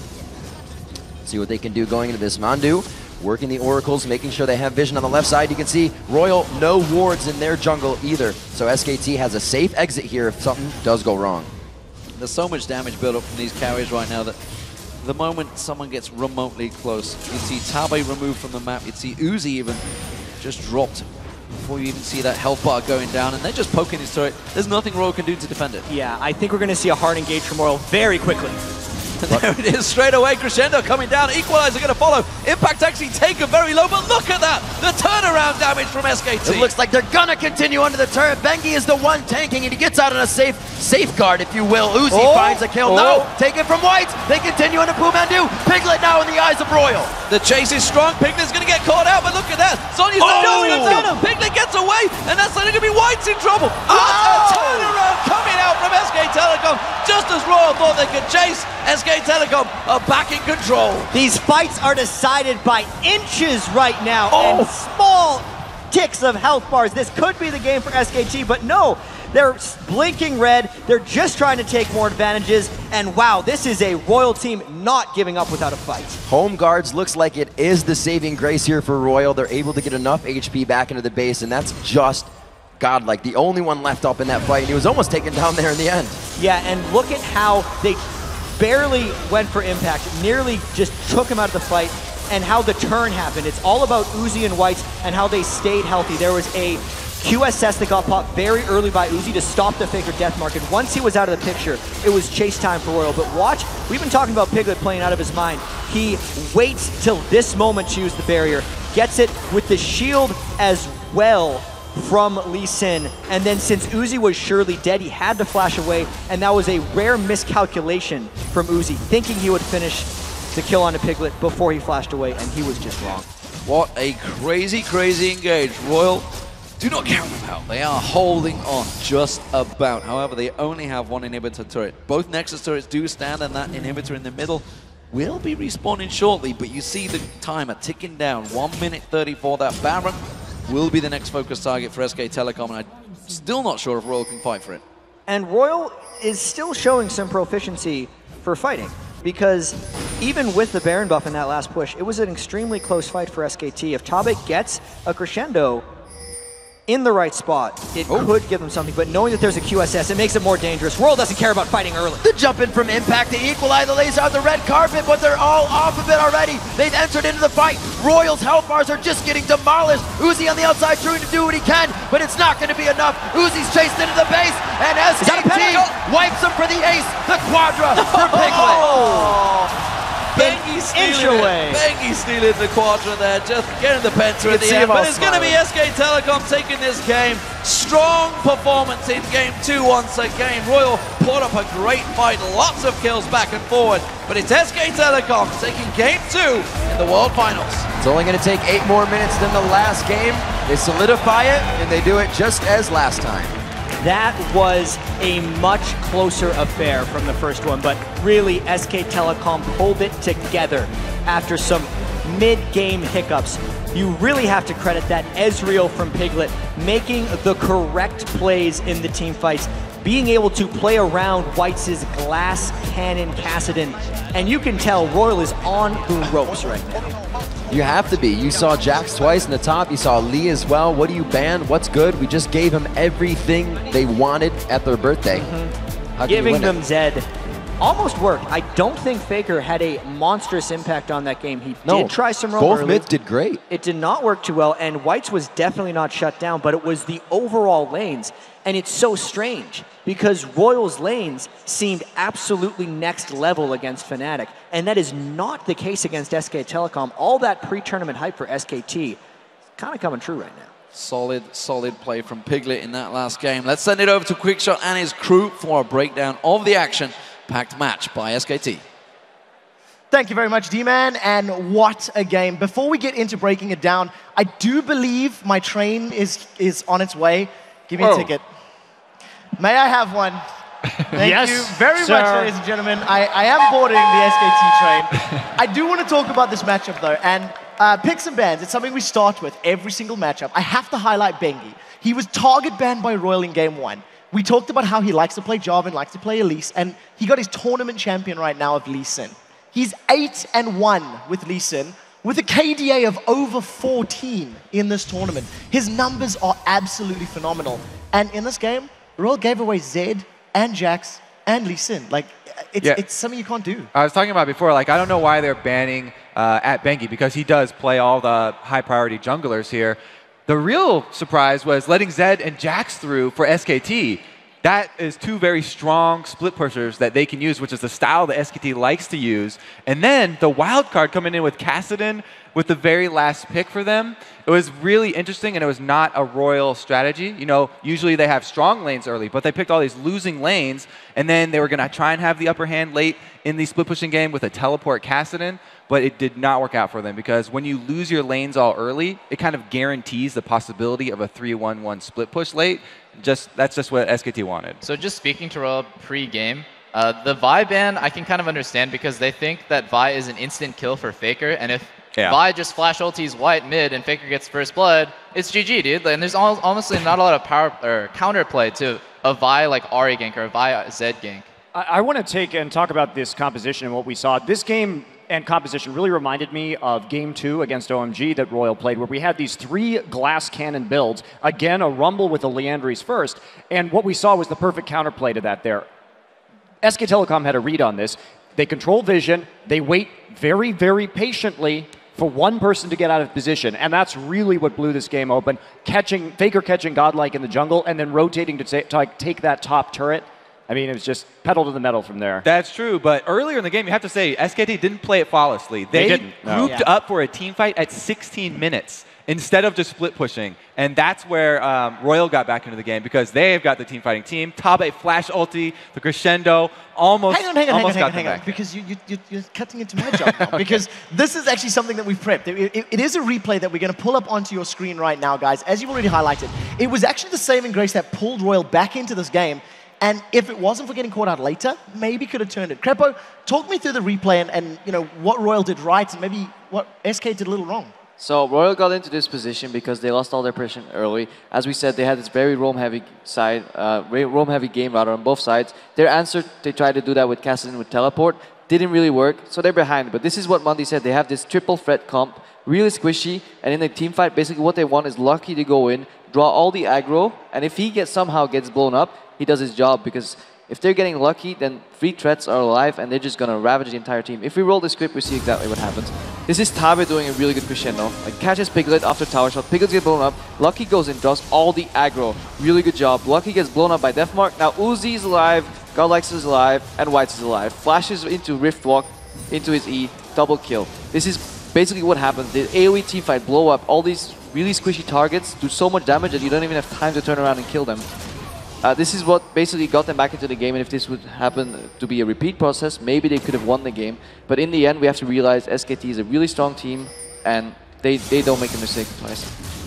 See what they can do going into this. Mandu working the oracles, making sure they have vision on the left side. You can see Royal, no wards in their jungle either. So SKT has a safe exit here if something does go wrong. There's so much damage built up from these carriers right now that the moment someone gets remotely close, you see Tabe removed from the map, you'd see Uzi even just dropped before you even see that health bar going down, and they're just poking his turret. There's nothing Royal can do to defend it. Yeah, I think we're going to see a hard engage from Royal very quickly. And there it is, straight away, Crescendo coming down, Equalizer going to follow. Impact actually taken very low, but look at that! The turnaround damage from SKT. It looks like they're gonna continue under the turret. Bengi is the one tanking, and he gets out on a safe safeguard, if you will. Uzi Oh, finds a kill. oh. No, taken from White. They continue into PoohManDu. Piglet now in the eyes of Royal. The chase is strong. Piglet's going to get caught out, but look at that. Zhonya's Oh! oh! got him. Piglet gets away, and that's going to be White's in trouble. What Oh! a turnaround coming out from SK Telecom. Just as Royal thought they could chase, SK Telecom are back in control. These fights are decided by inches right now Oh. and small ticks of health bars. This could be the game for SKT, but no. They're blinking red. They're just trying to take more advantages. And wow, this is a Royal team not giving up without a fight. Home guards looks like it is the saving grace here for Royal. They're able to get enough HP back into the base, and that's just godlike. The only one left up in that fight, and he was almost taken down there in the end. Yeah, and look at how they barely went for impact, nearly just took him out of the fight, and how the turn happened. It's all about Uzi and White and how they stayed healthy. There was a QSS that got popped very early by Uzi to stop the Faker death market. Once he was out of the picture, it was chase time for Royal. But watch, we've been talking about Piglet playing out of his mind. He waits till this moment to use the barrier, gets it with the shield as well from Lee Sin. And then since Uzi was surely dead, he had to flash away, and that was a rare miscalculation from Uzi, thinking he would finish the kill on a Piglet before he flashed away, and he was just wrong. What a crazy, crazy engage. Royal do not count them out. They are holding on just about. However, they only have one inhibitor turret. Both Nexus turrets do stand, and that inhibitor in the middle will be respawning shortly, but you see the timer ticking down. 1 minute 34. That Baron will be the next focus target for SK Telecom, and I'm still not sure if Royal can fight for it. And Royal is still showing some proficiency for fighting because even with the Baron buff in that last push, it was an extremely close fight for SKT. If Tabe gets a crescendo in the right spot, it Oh. could give them something, but knowing that there's a QSS, it makes it more dangerous. World doesn't care about fighting early. The jump in from Impact to equalize the laser on the red carpet, but they're all off of it already. They've entered into the fight. Royals health bars are just getting demolished. Uzi on the outside trying to do what he can, but it's not going to be enough. Uzi's chased into the base, and SKT wipes him for the ace, the quadra for Piglet. Inch stealing away. Bengi stealing the quadra there, just getting the penta at the end. But it's going to be SK Telecom taking this game. Strong performance in game two once again. Royal put up a great fight, lots of kills back and forward. But it's SK Telecom taking game two in the World Finals. It's only going to take eight more minutes than the last game. They solidify it, and they do it just as last time. That was a much closer affair from the first one, but really SK Telecom pulled it together after some mid-game hiccups. You really have to credit that Ezreal from Piglet making the correct plays in the team fights, being able to play around White's glass cannon Kassadin, and you can tell Royal is on the ropes right now. You have to be. You saw Jax twice in the top. You saw Lee as well. What do you ban? What's good? We just gave him everything they wanted at their birthday. Mm-hmm. Can you giving win it? them Zed almost worked. I don't think Faker had a monstrous impact on that game. He No, did try some roam both early. mids did great. It did not work too well, and White's was definitely not shut down, but it was the overall lanes. And it's so strange because Royals lanes seemed absolutely next level against Fnatic, and that is not the case against SK Telecom. All that pre-tournament hype for SKT is kind of coming true right now. Solid, solid play from Piglet in that last game. Let's send it over to Quickshot and his crew for a breakdown of the action. Packed match by SKT. Thank you very much, D-Man, and what a game. Before we get into breaking it down, I do believe my train is, is on its way. Give me Whoa. a ticket. May I have one? Thank Yes, you very much, ladies and gentlemen. I, I am boarding the SKT train. I do want to talk about this matchup, though, and uh, picks and bans. It's something we start with every single matchup. I have to highlight Bengi. He was target banned by Royal in game one. We talked about how he likes to play Jarvan, likes to play Elise, and he got his tournament champion right now of Lee Sin. He's 8 and 1 with Lee Sin, with a KDA of over 14 in this tournament. His numbers are absolutely phenomenal. And in this game, Royal gave away Zed and Jax and Lee Sin. Like, it's, Yeah. it's something you can't do. I was talking about before, like I don't know why they're banning uh, at Bengi because he does play all the high priority junglers here. The real surprise was letting Zed and Jax through for SKT. That is two very strong split pushers that they can use, which is the style that SKT likes to use. And then the wild card coming in with Kassadin with the very last pick for them. It was really interesting, and it was not a royal strategy. You know, usually they have strong lanes early, but they picked all these losing lanes, and then they were going to try and have the upper hand late in the split pushing game with a teleport Kassadin, but it did not work out for them because when you lose your lanes all early, it kind of guarantees the possibility of a 3-1-1 split push late. Just that's just what SKT wanted. So just speaking to Royal pre-game, uh, the Vi ban I can kind of understand because they think that Vi is an instant kill for Faker, and if Yeah. Vi just flash ultis white mid and Faker gets first blood, it's GG, dude. And there's al- honestly not a lot of power or counterplay to a Vi like Ahri gank or a Vi Zed gank. I, I want to take and talk about this composition and what we saw. This game and composition really reminded me of game two against OMG that Royal played, where we had these three glass cannon builds. Again, a rumble with the Liandry's first. And what we saw was the perfect counterplay to that there. SK Telecom had a read on this. They control vision, they wait very, very patiently for one person to get out of position. And that's really what blew this game open. Catching Faker catching Godlike in the jungle and then rotating to ta- to take that top turret. I mean, it was just pedal to the metal from there. That's true, but earlier in the game, you have to say SKT didn't play it flawlessly. They They, didn't, no. grouped Yeah. up for a team fight at 16 minutes instead of just split pushing, and that's where um, Royal got back into the game because they've got the team fighting team. Tabe flash ulti, the crescendo, almost Hang on, hang on, hang on, hang on, hang on, because you, you, you, you're cutting into my job now. Because this is actually something that we've prepped. It, it- it is a replay that we're going to pull up onto your screen right now, guys. As you've already highlighted, it was actually the saving grace that pulled Royal back into this game. And if it wasn't for getting caught out later, maybe could have turned it. Krepo, talk me through the replay and, and you know what Royal did right and maybe what SK did a little wrong. So Royal got into this position because they lost all their pressure early. As we said, they had this very roam-heavy side, uh, roam-heavy game rather on both sides. Their answer, they tried to do that with Kassadin with teleport, didn't really work, so they're behind. But this is what Monty said. They have this triple threat comp, really squishy, and in the team fight, basically what they want is Lucky to go in, draw all the aggro, and if he gets somehow gets blown up, he does his job because if they're getting lucky, then three threats are alive and they're just gonna ravage the entire team. If we roll the script, we see exactly what happens. This is Tabe doing a really good crescendo. Like catches Piglet after tower shot. Piglet gets blown up. Lucky goes in, draws all the aggro. Really good job. Lucky gets blown up by Deathmark. Now Uzi's is alive, Godlikes is alive, and Whites is alive. Flashes into Rift Walk, into his E, double kill. This is basically what happens. The AoE team fight blow up all these really squishy targets, do so much damage that you don't even have time to turn around and kill them. Uh, this is what basically got them back into the game, and if this would happen to be a repeat process, maybe they could have won the game. But in the end, we have to realize SKT is a really strong team, and they, they don't make a mistake twice.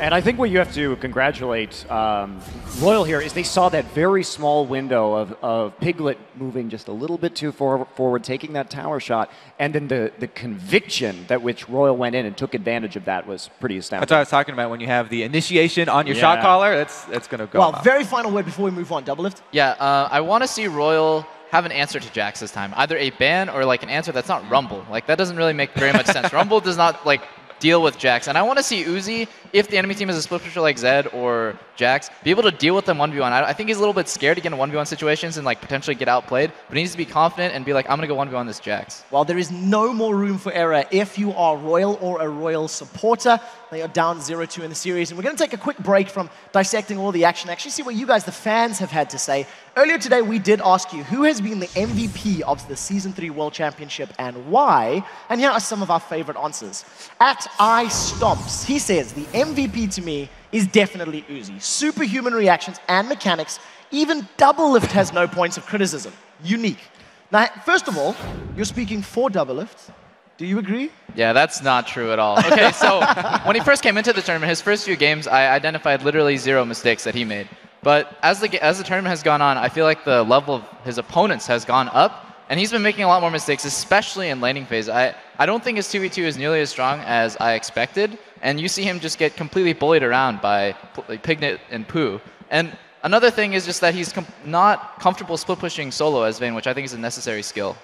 And I think what you have to congratulate um, Royal here is they saw that very small window of, of Piglet moving just a little bit too for, forward, taking that tower shot, and then the, the conviction that which Royal went in and took advantage of that was pretty astounding. That's what I was talking about when you have the initiation on your shot caller. That's that's gonna go. well, off. very final word before we move on. Doublelift. Yeah, uh, I want to see Royal have an answer to Jax this time. Either a ban or like an answer that's not Rumble. Like that doesn't really make very much sense. Rumble does not like deal with Jax. And I want to see Uzi, if the enemy team is a split pusher like Zed or Jax, be able to deal with them 1v1. I, I think he's a little bit scared to get in 1v1 situations and like potentially get outplayed, but he needs to be confident and be like, I'm going to go 1v1 this Jax. Well, there is no more room for error if you are Royal or a Royal supporter. They are down 0-2 in the series. And we're going to take a quick break from dissecting all the action, actually see what you guys, the fans, have had to say. Earlier today, we did ask you who has been the MVP of the Season 3 World Championship and why. And here are some of our favorite answers. At I Stomps, he says, the MVP to me is definitely Uzi. Superhuman reactions and mechanics. Even Doublelift has no points of criticism. Unique. Now, first of all, you're speaking for Doublelift. Do you agree? Yeah, that's not true at all. Okay, so when he first came into the tournament, his first few games, I identified literally zero mistakes that he made. But as the as the tournament has gone on, I feel like the level of his opponents has gone up, and he's been making a lot more mistakes, especially in laning phase. I I don't think his 2v2 is nearly as strong as I expected, and you see him just get completely bullied around by P- like Pignet and Pooh. And another thing is just that he's com- not comfortable split pushing solo as Vayne, which I think is a necessary skill.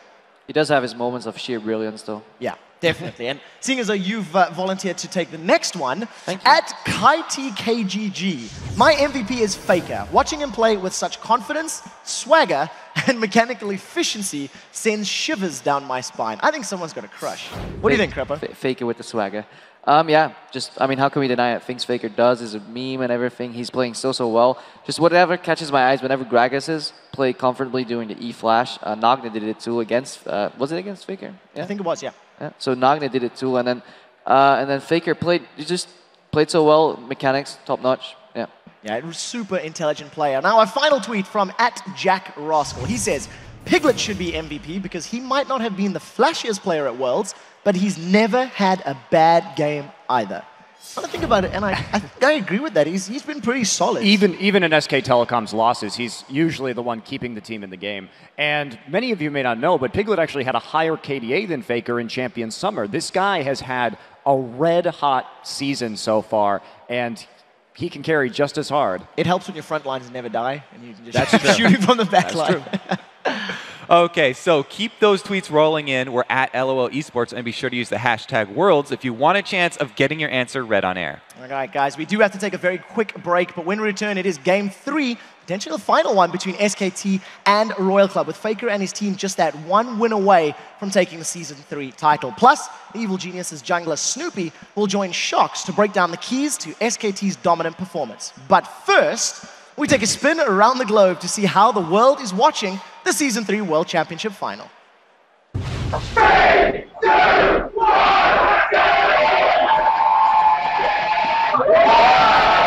He does have his moments of sheer brilliance, though. Yeah, definitely. and seeing as though you've uh, volunteered to take the next one, at Kaiti KGG, my MVP is Faker. Watching him play with such confidence, swagger, and mechanical efficiency sends shivers down my spine. I think someone's got a crush. What do you think, Krepo? F- Faker with the swagger. Um, yeah, just, I mean, how can we deny it? Things Faker does is a meme and everything. He's playing so, so well. Just whatever catches my eyes, whenever Gragas is, play comfortably doing the E flash. Uh, Nagna did it too against, uh, was it against Faker? Yeah. I think it was, yeah. Yeah. So Nagna did it too, and then, uh, and then Faker played, he just played so well, mechanics, top notch. Yeah. Yeah, super intelligent player. Now, a final tweet from at Jack Rascal. He says, Piglet should be MVP because he might not have been the flashiest player at Worlds, but he's never had a bad game either. I want to think about it, and I, I, think I agree with that. He's, he's been pretty solid. Even even in SK Telecom's losses, he's usually the one keeping the team in the game. And many of you may not know, but Piglet actually had a higher KDA than Faker in Champion Summer. This guy has had a red hot season so far, and he can carry just as hard. It helps when your front lines never die, and you can just That's keep true. from the back That's line. true. Okay, so keep those tweets rolling in. We're at LOL Esports, and be sure to use the hashtag Worlds if you want a chance of getting your answer read on air. All right, guys, we do have to take a very quick break, but when we return, it is game three, potentially the final one between SKT and Royal Club, with Faker and his team just that one win away from taking the season three title. Plus, Evil Geniuses jungler Snoopeh will join Shocks to break down the keys to SKT's dominant performance. But first, we take a spin around the globe to see how the world is watching the Season 3 World Championship final. One.